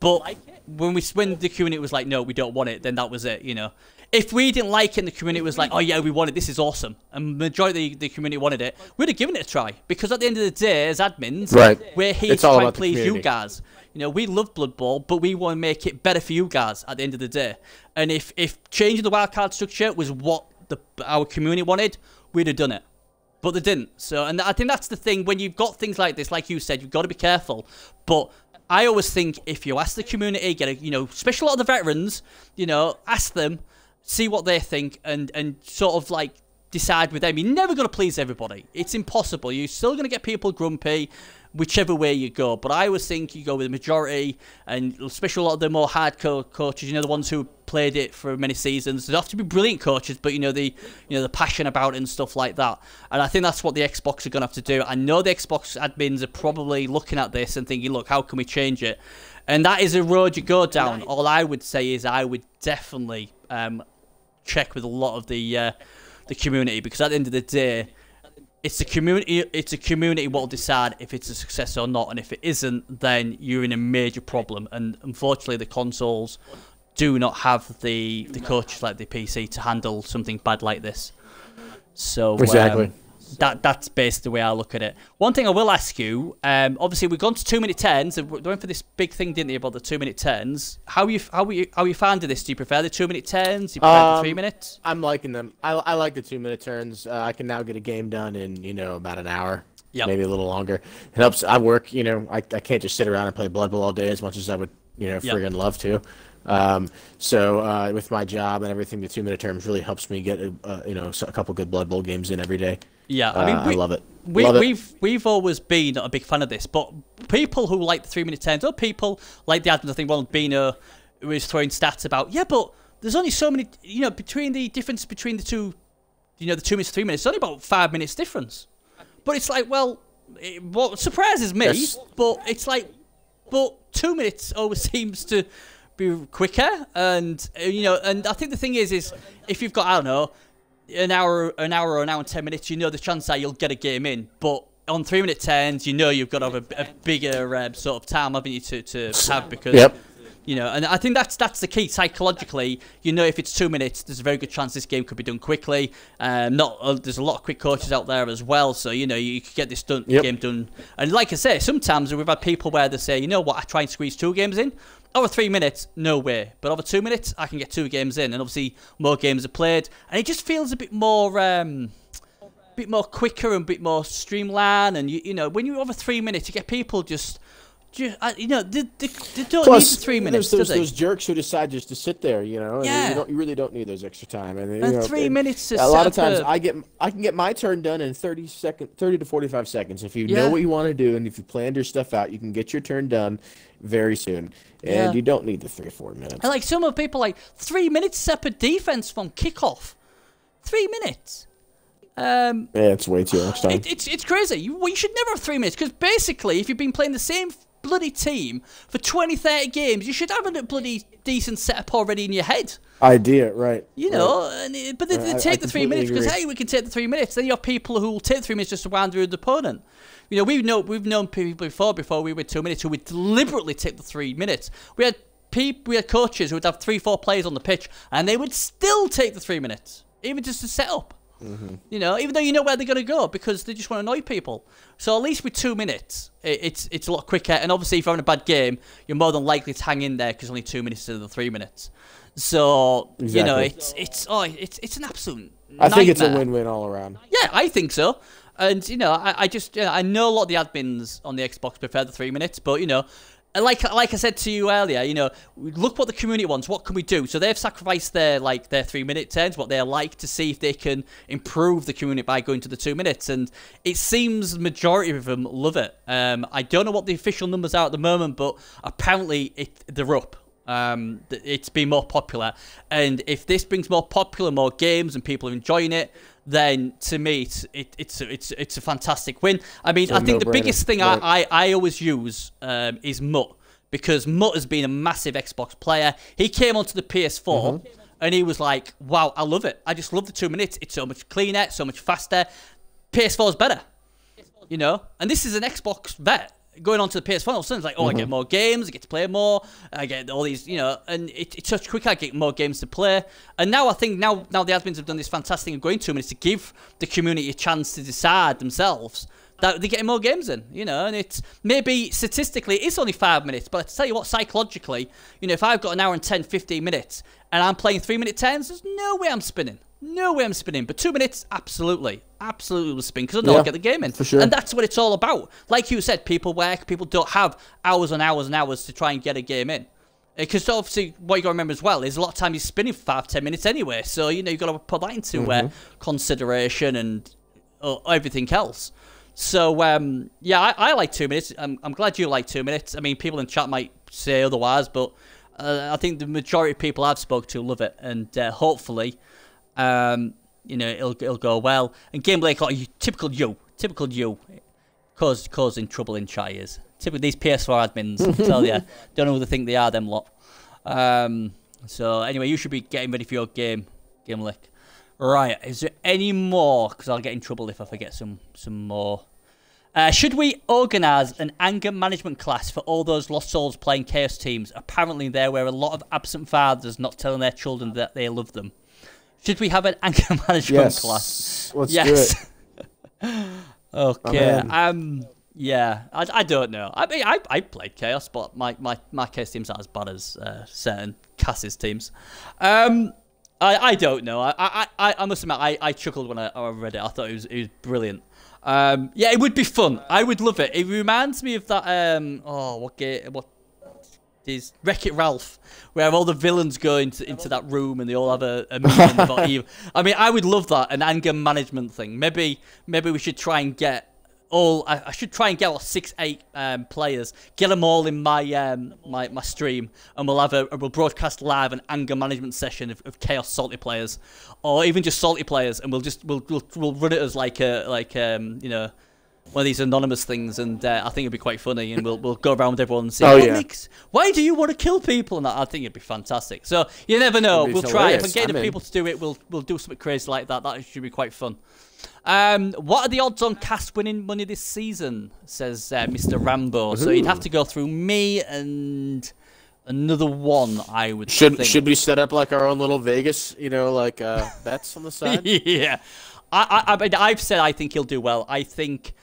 but when we when the community was like, no, we don't want it, then that was it. You know, if we didn't like it, and the community was like, oh yeah, we want it. This is awesome, and majority of the community wanted it. We'd have given it a try because at the end of the day, as admins, Right. we're here It's to all try and about the please you guys. You know, we love Blood Bowl, but we want to make it better for you guys at the end of the day. And if if changing the wildcard structure was what the our community wanted, we'd have done it. But they didn't. So, and I think that's the thing when you've got things like this, like you said, you've got to be careful. But I always think if you ask the community, get a you know, especially a lot of the veterans, you know, ask them, see what they think, and and sort of like decide with them. You're never going to please everybody. It's impossible. You're still going to get people grumpy. Whichever way you go. But I always think you go with the majority, and especially a lot of the more hardcore coaches, you know, the ones who played it for many seasons. They have to be brilliant coaches, but you know the you know the passion about it and stuff like that. And I think that's what the Xbox are going to have to do. I know the Xbox admins are probably looking at this and thinking, look, how can we change it? And that is a road you go down. All I would say is I would definitely um, check with a lot of the uh, the community because at the end of the day it's a community it's a community what will decide if it's a success or not and if it isn't then you're in a major problem. And unfortunately the consoles do not have the the coaches like the PC to handle something bad like this. So exactly. um, that that's basically the way I look at it. One thing I will ask you, um, obviously we've gone to two minute tens. We went for this big thing, didn't you, about the two minute tens? How you how you how are you finding this? Do you prefer the two minute tens? Do you prefer Um, the three minutes? I'm liking them. I, I like the two minute turns. Uh, I can now get a game done in you know about an hour, Yep. maybe a little longer. It helps. I work. You know, I, I can't just sit around and play Blood Bowl all day as much as I would you know Yep. friggin' love to. Um, so uh, with my job and everything, the two minute terms really helps me get uh, you know a couple good Blood Bowl games in every day. Yeah, I Uh, mean, I love it. We, Love it. we've we've always been a big fan of this, but people who like the three minute tens, or people like the admin, I think Ronald Bino was throwing stats about, yeah, but there's only so many, you know, between the difference between the two, you know, the two minutes, three minutes, it's only about five minutes difference. But it's like, well, it, what surprises me, Yes. but it's like, but two minutes always <laughs> seems to be quicker, and uh, you know, and I think the thing is, is if you've got, I don't know, an hour, an hour, or an hour and ten minutes, you know the chance that you'll get a game in. But on three minute tens, you know you've got to have a, a bigger um, sort of time, haven't you, to, to have because Yep. you know, and I think that's that's the key psychologically. You know, if it's two minutes, there's a very good chance this game could be done quickly. Um, not uh, there's a lot of quick coaches out there as well, so you know you could get this done Yep. game done. And like I say, sometimes we've had people where they say, you know what, I try and squeeze two games in. Over three minutes, no way. But over two minutes, I can get two games in, and obviously more games are played, and it just feels a bit more. Um, bit more quicker and a bit more streamlined and you, you know when you're over three minutes you get people just just you know they, they, they don't Plus, need the three minutes there's, do there's those jerks who decide just to sit there, you know. and Yeah. You, don't, you really don't need those extra time. And, you And know, three and minutes to A lot of times, I get I can get my turn done in 30 second, 30 to 45 seconds. If you Yeah. know what you want to do and if you planned your stuff out, you can get your turn done very soon. And Yeah. you don't need the three or four minutes. And like some of the people like three minutes separate defense from kickoff three minutes um Yeah, it's way too much time. it, it's it's crazy you, well, you should never have three minutes because basically if you've been playing the same bloody team for 20 30 games you should have a bloody decent setup already in your head Idea, right? You right. know, and it, but they, they I- I take the three minutes because hey, we can take the three minutes. Then you have people who will take the three minutes just to wander with the opponent. You know, we know we've known people before before we were two minutes who would deliberately take the three minutes. We had people, we had coaches who would have three, four players on the pitch, and they would still take the three minutes, even just to set up. Mm-hmm. You know, even though you know where they're going to go because they just want to annoy people. So at least with two minutes, it, it's it's a lot quicker. And obviously, if you're having a bad game, you're more than likely to hang in there because only two minutes instead of the three minutes. So you know, it's it's oh, it's it's an absolute. I think it's a win-win all around. Yeah, I think so. And you know, I, I just you know, I know a lot of the admins on the Xbox prefer the three minutes, but you know, like like I said to you earlier, you know, look what the community wants. What can we do? So they've sacrificed their like their three minute turns, what they like to see if they can improve the community by going to the two minutes. And it seems the majority of them love it. Um, I don't know what the official numbers are at the moment, but apparently it they're up. Um, it's been more popular, and if this brings more popular, more games, and people are enjoying it, then to me, it's it, it's a, it's it's a fantastic win. I mean, I think the biggest thing right. I, I I always use um, is Mutt because Mutt has been a massive Xbox player. He came onto the PS4 and he was like, "Wow, I love it. I just love the two minutes. It's so much cleaner, so much faster. PS4 is better." you know. And this is an Xbox vet going on to the PS4. All of a sudden, it's like, oh, I get mm-hmm. more games, I get to play more, I get all these, you know, and it, it's such quick. I get more games to play. And now I think now now the admins have done this fantastic thing of going to minutes to give the community a chance to decide themselves. That they're getting more games in, you know, and it's maybe statistically it's only five minutes, but I tell you what, psychologically, you know, if I've got an hour and 10, 15 minutes and I'm playing three minute tens, there's no way I'm spinning. No way I'm spinning. But two minutes, absolutely. Absolutely will spin because I know I'll get the game in. for sure. And that's what it's all about. Like you said, people work, people don't have hours and hours and hours to try and get a game in. Because obviously, what you got to remember as well is a lot of time you're spinning for five, ten minutes anyway. So, you know, you've got to put that into uh, Mm-hmm. consideration and uh, everything else. So um, yeah, I, I like two minutes. I'm, I'm glad you like two minutes. I mean, people in chat might say otherwise, but uh, I think the majority of people I've spoke to love it, and uh, hopefully, um, you know, it'll it'll go well. And Game Blake, oh, you, typical you, typical you, cause causing trouble in chat typical these PS4 admins. I tell you, <laughs> don't know who they think they are, them lot. Um, so anyway, you should be getting ready for your game, Game Lick. Right, is there any more? Because I'll get in trouble if I forget some some more. Uh, should we organise an anger management class for all those lost souls playing chaos teams? Apparently, there were a lot of absent fathers not telling their children that they love them. Should we have an anger <laughs> management yes. class? Let's yes. do it. <laughs> okay. Um. Yeah. I, I don't know. I mean, I, I played chaos, but my, my, my chaos teams aren't as bad as uh, certain Cass's teams. Um. I, I don't know. I, I, I, I must admit, I, I chuckled when I, I read it. I thought it was it was brilliant. Um, yeah, it would be fun. I would love it. It reminds me of that. Um, oh, what game? What is Wreck It Ralph, where all the villains go into into that room and they all have a, a meeting about <laughs> evil. I mean, I would love that an anger management thing. Maybe maybe we should try and get all. I, I should try and get all six eight um, players, get them all in my um, my my stream, and we'll have a we'll broadcast live an anger management session of, of chaos salty players, or even just salty players, and we'll just we'll we'll, we'll run it as like a like um you know one of these anonymous things, and uh, I think it'd be quite funny, and we'll we'll go around with everyone and say, Oh, yeah. makes, why do you want to kill people? And I think it'd be fantastic. So you never know. We'll try. If I hilarious. get the people to do it, we'll we'll do something crazy like that. That should be quite fun. Um, what are the odds on Cast winning money this season? Says uh, Mr. Rambo. So you'd have to go through me and another one. I would Should think. should we set up like our own little Vegas, you know, like uh, <laughs> bets on the side? yeah, I, I, I mean, I've said I think he'll do well. I think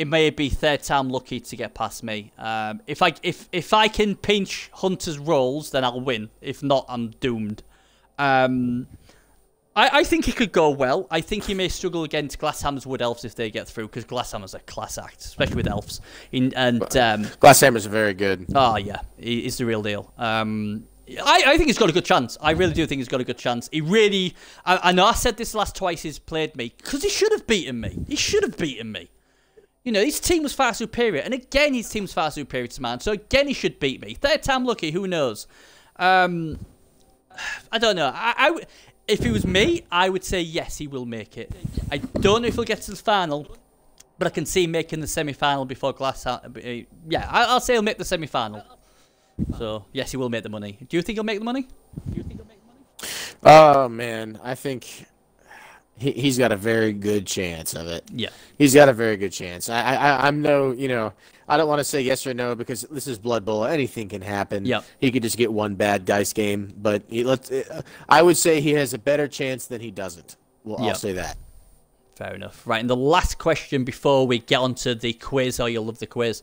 it may be third time lucky to get past me. Um, if I if if I can pinch Hunter's rolls, then I'll win. If not, I'm doomed. Um, I, I think he could go well. I think he may struggle against Glasshammer's Wood Elves if they get through, because Glasshammer's a class act, especially with elves. In, and um, Glasshammer's very good. Oh yeah, he, he's the real deal. Um, I, I think he's got a good chance. I really do think he's got a good chance. He really, I, I know I said this last twice he's played me because he should have beaten me. He should have beaten me. You know, his team was far superior, and again his team's far superior to mine. So again he should beat me. Third time lucky, who knows? Um, I don't know. I, I if it was me, I would say yes, he will make it. I don't know if he'll get to the final, but I can see him making the semi-final before Glass. uh, Yeah, I, I'll say he'll make the semi-final. So yes, he will make the money. Do you think he'll make the money? Oh man, I think he he's got a very good chance of it. Yeah. He's got a very good chance. I, I I'm no, you know, I don't want to say yes or no because this is Blood Bowl. Anything can happen. Yep. He could just get one bad dice game, but he, let's. uh, I would say he has a better chance than he doesn't. Well, I'll say that. Fair enough. Right, and the last question before we get onto the quiz, or you'll love the quiz,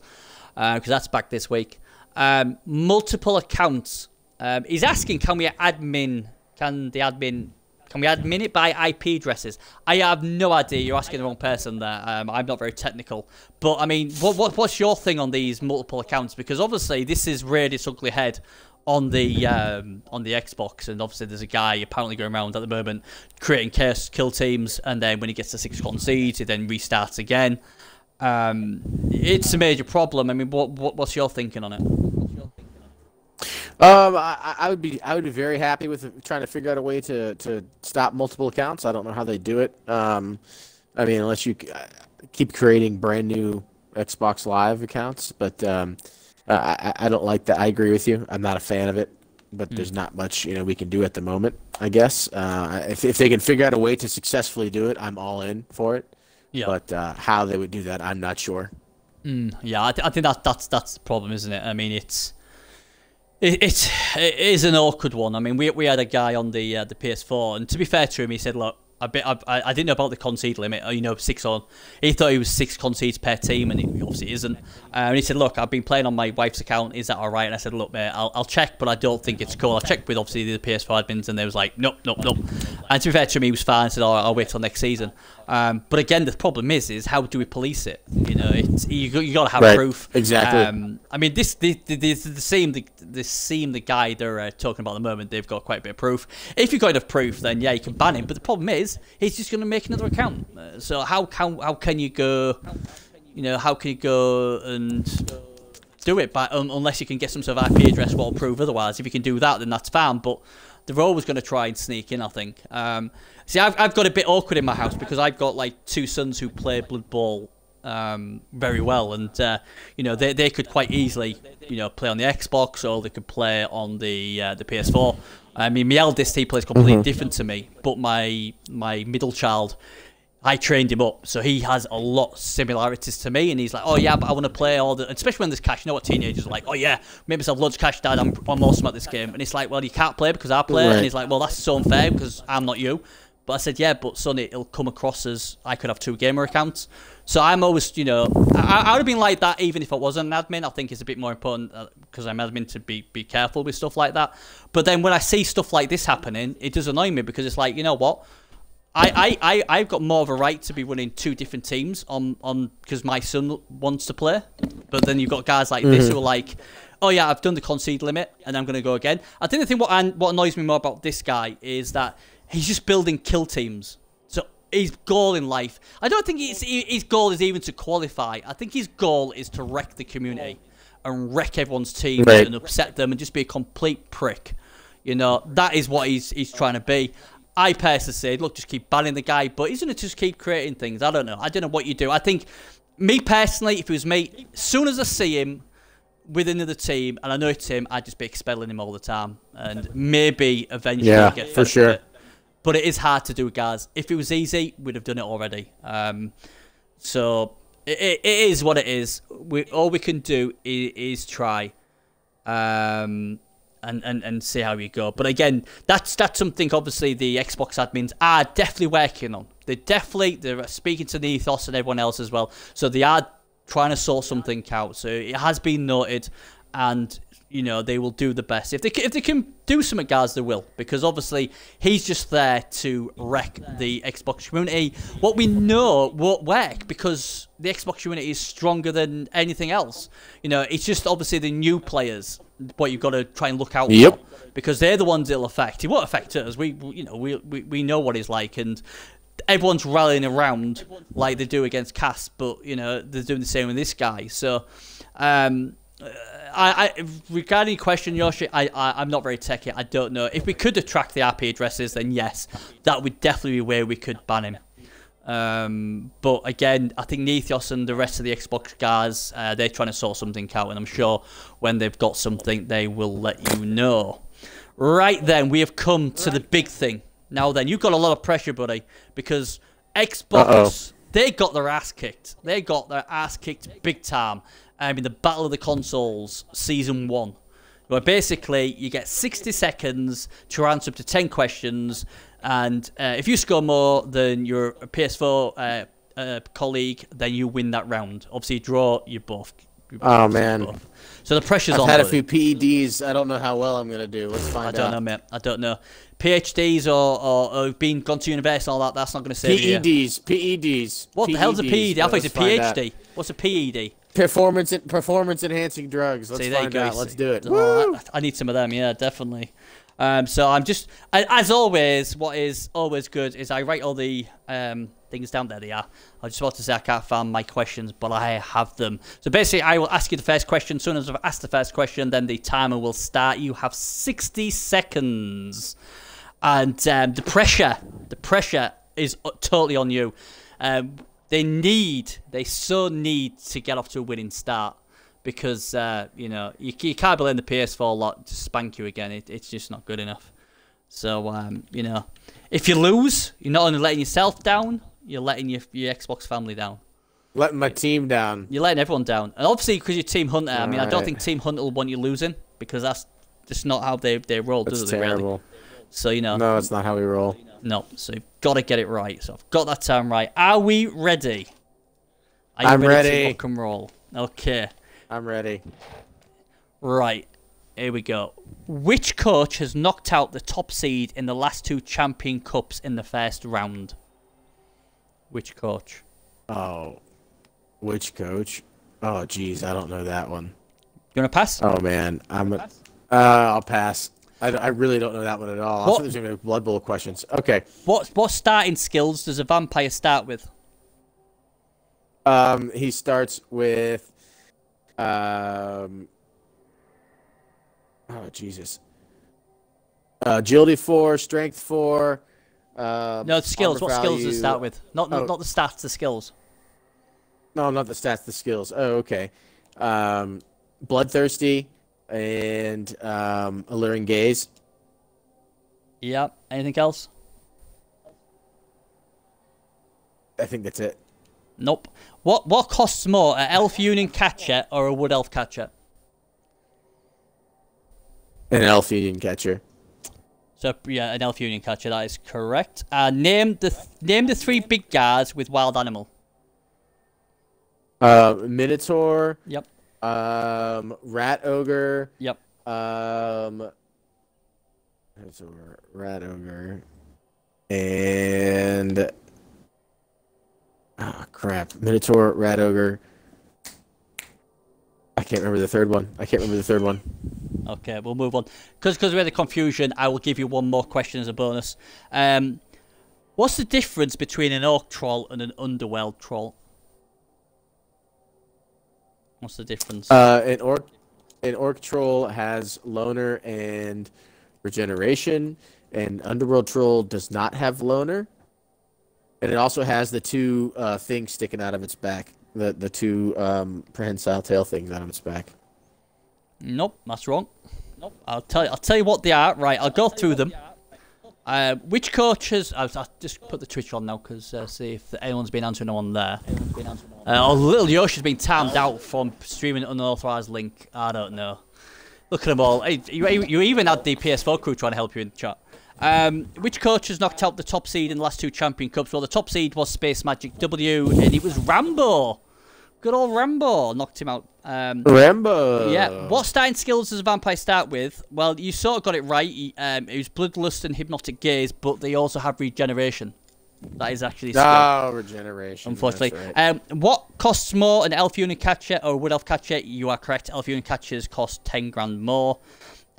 because that's back this week. Um, multiple accounts. Um, he's asking, can we admin? Can the admin? Can we admin it by IP addresses? I have no idea. You're asking the wrong person there. Um, I'm not very technical, but I mean, what, what what's your thing on these multiple accounts? Because obviously this is reared its ugly head on the um, on the Xbox, and obviously there's a guy apparently going around at the moment creating chaos kill teams, and then when he gets to six concedes, he then restarts again. Um, it's a major problem. I mean, what, what what's your thinking on it? Um, I, I would be I would be very happy with trying to figure out a way to, to stop multiple accounts. I don't know how they do it. Um, I mean, unless you uh, keep creating brand new Xbox Live accounts, but um, I, I- don't like that. I agree with you. I'm not a fan of it, but there's not much you know we can do at the moment. I guess uh, if if they can figure out a way to successfully do it, I'm all in for it. Yeah. But uh, how they would do that, I'm not sure. Yeah, I, th- I think that that's that's the problem, isn't it? I mean, it's it, it's it is an awkward one. I mean, we we had a guy on the uh, the PS4, and to be fair to him, he said, "Look, I, bit, I, I didn't know about the concede limit. uh, You know, six on. He thought he was six concedes per team, and it obviously isn't. Uh, and he said, "Look, I've been playing on my wife's account. Is that all right?" And I said, "Look, mate, I'll, I'll check, but I don't think it's cool. I checked with obviously the PS4 admins, and they was like, nope, nope, nope. And to be fair to him, he was fine. I said, "Oh, I'll wait till next season." Um, but again, the problem is, is how do we police it? You know, it's you, got- you got to have Right, proof. exactly. Um, I mean, this the the, the, the same the, the same the guy they're uh, talking about at the moment. They've got quite a bit of proof. If you've got enough proof, then yeah, you can ban him. But the problem is, he's just going to make another account. Uh, so how how how can you go? You know, how can you go and do it? But um, unless you can get some sort of IP address, will prove otherwise. If you can do that, then that's fine. But they're always going to try and sneak in. I think. Um, see, I've I've got a bit awkward in my house because I've got like two sons who play Blood Bowl um, very well, and uh, you know they they could quite easily you know play on the Xbox or they could play on the uh, the PS4. I mean, my eldest he plays completely mm-hmm. different to me, but my my middle child. I trained him up, so he has a lot of similarities to me, and he's like, "Oh yeah, but I want to play all the." Especially when there's cash, you know what teenagers are like? "Oh yeah, make myself loads of cash, Dad. I'm, I'm awesome at this game." And it's like, "Well, you can't play because I play," right. and he's like, "Well, that's so unfair because I'm not you." But I said, "Yeah, but son, it'll come across as I could have two gamer accounts." So I'm always, you know, I, I would have been like that even if I wasn't an admin. I think it's a bit more important because uh, I'm admin to be be careful with stuff like that. But then when I see stuff like this happening, it does annoy me because it's like, you know what? I, I, I, I've got more of a right to be running two different teams on on because my son wants to play. But then you've got guys like mm-hmm. this who are like, oh yeah, I've done the concede limit and I'm going to go again. I think the thing what what annoys me more about this guy is that he's just building kill teams So his goal in life. I don't think his, his goal is even to qualify. I think his goal is to wreck the community and wreck everyone's team right. and upset them and just be a complete prick. You know, that is what he's he's trying to be. I personally say, look, just keep banning the guy, but he's going to just keep creating things. I don't know. I don't know what you do. I think, me personally, if it was me, as soon as I see him with another team and I know it's him, I'd just be expelling him all the time and maybe eventually yeah, get for sure but it is hard to do, guys. If it was easy, we'd have done it already. Um, so it, it is what it is. We all we can do is, is try, um, and, and and see how we go. But again, that's that's something obviously the Xbox admins are definitely working on. They definitely they're speaking to the ethos and everyone else as well. So they are trying to sort something out. So it has been noted, and you know they will do the best. If they if they can do something guys they will. Because obviously he's just there to wreck the xbox community. What we know won't work because the xbox community is stronger than anything else. You know it's just obviously the new players what you've got to try and look out yep. for. Because they're the ones it'll affect. It won't affect us. We you know we, we, we know what it's like and everyone's rallying around like they do against Cass, but you know they're doing the same with this guy. So, um, I, I regarding your question, Yoshi, I, I am not very techy. I don't know if we could track the IP addresses. Then yes, that would definitely be where we could ban him. Um, but again, I think Nethos and the rest of the Xbox guys, uh, they're trying to sort something out, and I'm sure when they've got something, they will let you know. Right then, we have come to the big thing. Now then, you've got a lot of pressure, buddy, because Xbox, Uh-oh. they got their ass kicked. They got their ass kicked big time um, in the Battle of the Consoles Season 1. Where basically you get 60 seconds to answer up to 10 questions, and uh, if you score more than your PS4 uh, uh, colleague, then you win that round. Obviously, draw, you both. You both oh, man. Both. So the pressure's I've on. I've had a few PEDs. I don't know how well I'm going to do. Let's find out. I don't out. know, mate. I don't know. PhDs or, or, or been gone to university and all that, that's not going to save PEDs, you. PEDs. What PEDs. the hell's a PED? I thought it's a PhD. What's a PED? Performance performance enhancing drugs. Let's See, find out. Let's do it. Oh, I, I, need some of them. Yeah, definitely. Um, so I'm just, as always, what is always good is I write all the um, things down there. They are. I just want to say I can't find my questions, but I have them. So basically, I will ask you the first question. As soon as I've asked the first question, then the timer will start. You have 60 seconds, and um, the pressure, the pressure is totally on you. Um, they need, they so need to get off to a winning start because uh, you know you, you can't blame the PS4 lot to spank you again. It, it's just not good enough. So um, you know, if you lose, you're not only letting yourself down, you're letting your your Xbox family down. Letting my team down. You're letting everyone down, and obviously because you're Team Hunter. All I mean, right. I don't think Team Hunter will want you losing because that's just not how they they roll, that's does it? Terrible. Really? So you know. No, it's not how we roll. No, so you've got to get it right. So I've got that time right. Are we ready? Are you I'm ready, ready. to rock and roll? Okay. I'm ready. Right. Here we go. Which coach has knocked out the top seed in the last two Champion Cups in the first round? Which coach? Oh. Which coach? Oh, geez, I don't know that one. You want to pass? Oh, man. I'm. A, uh, I'll pass. I, I really don't know that one at all. I What- thought there's gonna be Blood Bowl questions. Okay. What what starting skills does a vampire start with? Um, he starts with, um, oh Jesus, uh, agility four, strength four. Uh, No, the skills. What skills does value- it start with? Not Oh. not the stats, the skills. No, not the stats, the skills. Oh, okay. Um, bloodthirsty and um, alluring gaze. Yeah. Anything else? I think that's it. Nope. What what costs more, a elf union catcher or a wood elf catcher? An elf union catcher. So yeah, an elf union catcher. That is correct. Uh, name the th- name the three big guys with wild animal. Uh, Minotaur. Yep. Um, rat ogre. Yep. Um, Minotaur, rat ogre, and ah crap, Minotaur, rat ogre. I can't remember the third one. I can't remember the third one. Okay, we'll move on. Because we had the confusion, I will give you one more question as a bonus. Um, what's the difference between an orc troll and an underworld troll? What's the difference? Uh, an orc, an orc troll has loner and regeneration, and underworld troll does not have loner, and it also has the two uh, things sticking out of its back, the the two um, prehensile tail things out of its back. Nope, that's wrong. Nope. I'll tell you. I'll tell you what they are. Right, I'll go through them. Uh, which coaches? I'll, I'll just put the Twitch on now because uh, see if anyone's been answering on there. Uh, or little Yoshi's been timed out from streaming an unauthorized link. I don't know. Look at them all. Hey, you, you even had the PS4 crew trying to help you in the chat. Um, which coach has knocked out the top seed in the last two Champion Cups? Well, the top seed was Space Magic W, and it was Rambo. Good old Rambo knocked him out. Um, Rambo. yeah. What starting skills does a vampire start with? Well, you sort of got it right. He, um, it was bloodlust and hypnotic gaze, but they also have regeneration. That is actually skill, Oh, regeneration. unfortunately. Right. Um, what costs more, an Elven Union catcher or a wood elf catcher? You are correct. Elven Union catchers cost ten grand more.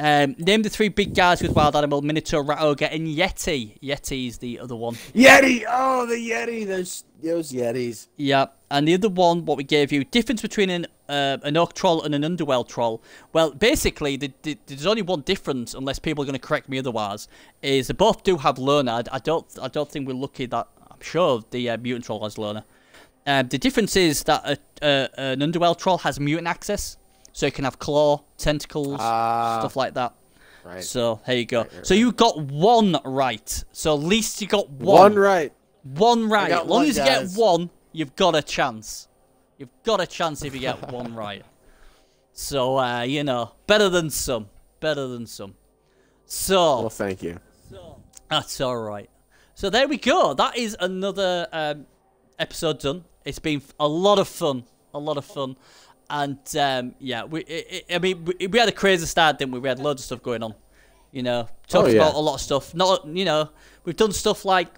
Um, name the three big guys with wild animal: Minotaur, Rat Ogre, and Yeti. Yeti's the other one. Yeti. Oh, the Yeti. Those those Yetis. Yeah, and the other one, what we gave you, difference between an uh, an orc troll and an underworld troll. Well, basically, the, the, there's only one difference, unless people are going to correct me otherwise. Is they both do have loner. I, don't, I don't think we're lucky that I'm sure the uh, mutant troll has loner. Um, the difference is that a, uh, an underworld troll has mutant access, so it can have claw, tentacles, Ah. stuff like that. Right. So here you go. right, so you got one right. So at least you got one. One right. One right. As long one, as you guys. get one, you've got a chance. You've got a chance if you get <laughs> one right. So, uh, you know, better than some. Better than some. So, Well, thank you. that's all right. So there we go. That is another um, episode done. It's been a lot of fun. A lot of fun. And um, yeah, we. i i I mean, we, we had a crazy start, didn't we? We had loads of stuff going on. You know, talked Oh, yeah. about a lot of stuff. Not, you know, we've done stuff like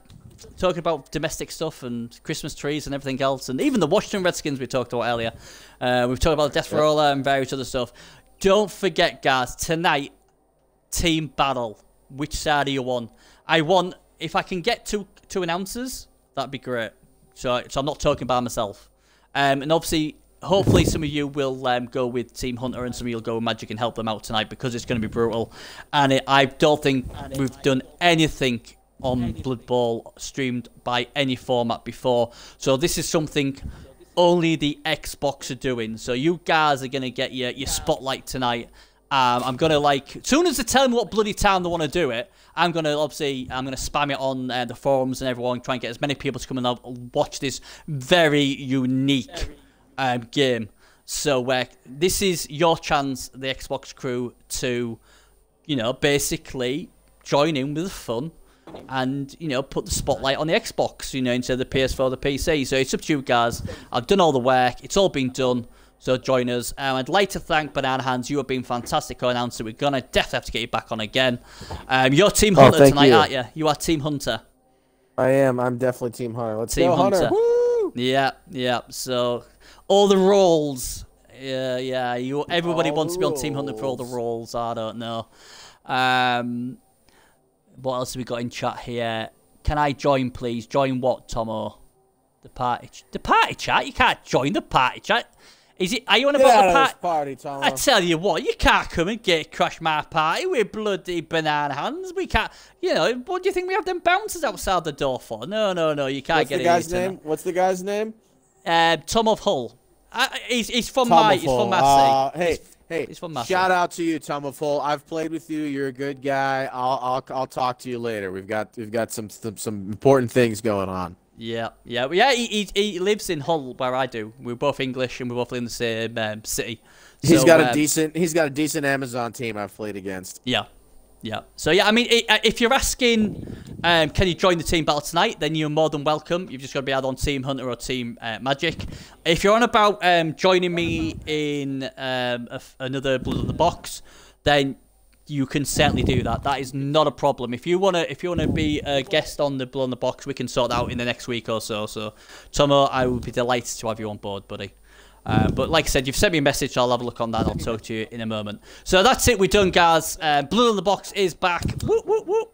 talking about domestic stuff and Christmas trees and everything else, and even the Washington Redskins we talked about earlier. Uh, we've talked about the Death Roller and various other stuff. Don't forget, guys, tonight team battle. Which side are you on? I want if I can get two two announcers, that'd be great. So so I'm not talking by myself. Um, and obviously, hopefully, some of you will um, go with Team Hunter and some of you will go with Magic and help them out tonight because it's going to be brutal. And it, I don't think we've done anything on Blood Bowl streamed by any format before. So this is something only the Xbox are doing. So you guys are going to get your, your spotlight tonight. Um, I'm gonna like, as soon as they tell me what bloody town they want to do it, I'm gonna obviously, I'm gonna spam it on uh, the forums and everyone, try and get as many people to come and watch this very unique um, game. So uh, this is your chance, the Xbox crew, to, you know, basically join in with the fun and you know put the spotlight on the Xbox, you know, instead of the PS4, the PC. So it's up to you guys. I've done all the work. It's all been done. So join us. Um, I'd like to thank Banana Hands. You have been fantastic co-announcer. We're gonna definitely have to get you back on again. Um, you're Team Oh, Hunter thank tonight, you. aren't you? You are Team Hunter. I am. I'm definitely Team Hunter. Let's Team go, Hunter. Hunter. Woo! Yeah, yeah. So all the rolls Yeah, yeah. You everybody All wants the to be on Team Hunter for all the rolls. I don't know. Um, what else have we got in chat here? Can I join, please? Join what, Tomo? The party, ch- the party chat. You can't join the party chat. Is it? Are you on about out the of party? this party, Tom. I tell you what, you can't come and get crash my party with bloody banana hands. We can't, you know. What do you think we have them bouncers outside the door for? No, no, no. You can't What's get the guy's here name? What's the guy's name? Uh, Tom of Hull. Uh, he's, he's from Tom my, he's from Massey. Uh, hey, hey, he's from Massey. shout out to you, Tom of Hull. I've played with you. You're a good guy. I'll, I'll, I'll talk to you later. We've got, we've got some, some, some important things going on. Yeah, yeah, yeah. He, he, he lives in Hull, where I do. We're both English, and we're both in the same um, city. He's So, got a um, decent, he's got a decent Amazon team I've played against. Yeah, yeah. So yeah, I mean, uh, if you're asking, um, can you join the team battle tonight? Then you're more than welcome. You've just got to be either on Team Hunter or Team uh, Magic. If you're on about um, joining me in um, a another Blood on the Box, then you can certainly do that. That is not a problem. If you wanna, if you wanna be a guest on the Blood on the Box, we can sort that out in the next week or so. So, Tomo, I would be delighted to have you on board, buddy. Uh, but like I said, you've sent me a message. I'll have a look on that. I'll talk to you in a moment. So that's it. We're done, guys. Uh, Blood on the Box is back.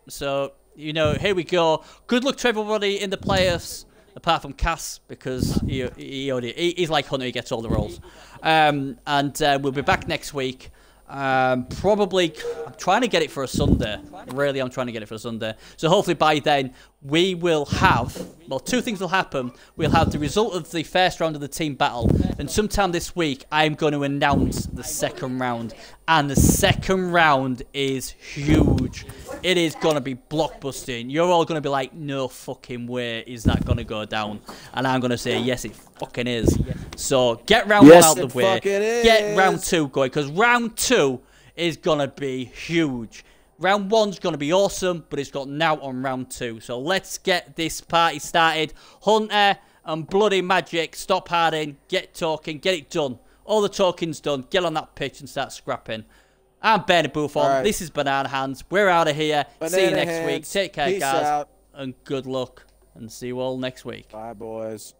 So you know, here we go. Good luck to everybody in the playoffs, apart from Cass because he, he already he, he's like Hunter. He gets all the rolls. Um, and uh, we'll be back next week. Um, probably, I'm trying to get it for a Sunday. Really, I'm trying to get it for a Sunday. So hopefully by then we will have, well, two things will happen. We'll have the result of the first round of the team battle, and sometime this week I'm going to announce the second round. And the second round is huge. It is going to be blockbusting. You're all going to be like, no fucking way is that going to go down. And I'm going to say, yes, it fucking is. So get round Yes, one out the way. Get round two going, because round two is going to be huge. Round one's going to be awesome, but it's got now on round two. So let's get this party started. Hunter and Bloody Magic, stop hiding, get talking, get it done. All the talking's done. Get on that pitch and start scrapping. I'm Bernie Buffon. Right. This is Banana Hands. We're out of here. see you Banana next week. Take care, Peace guys. out. And good luck. And see you all next week. Bye, boys.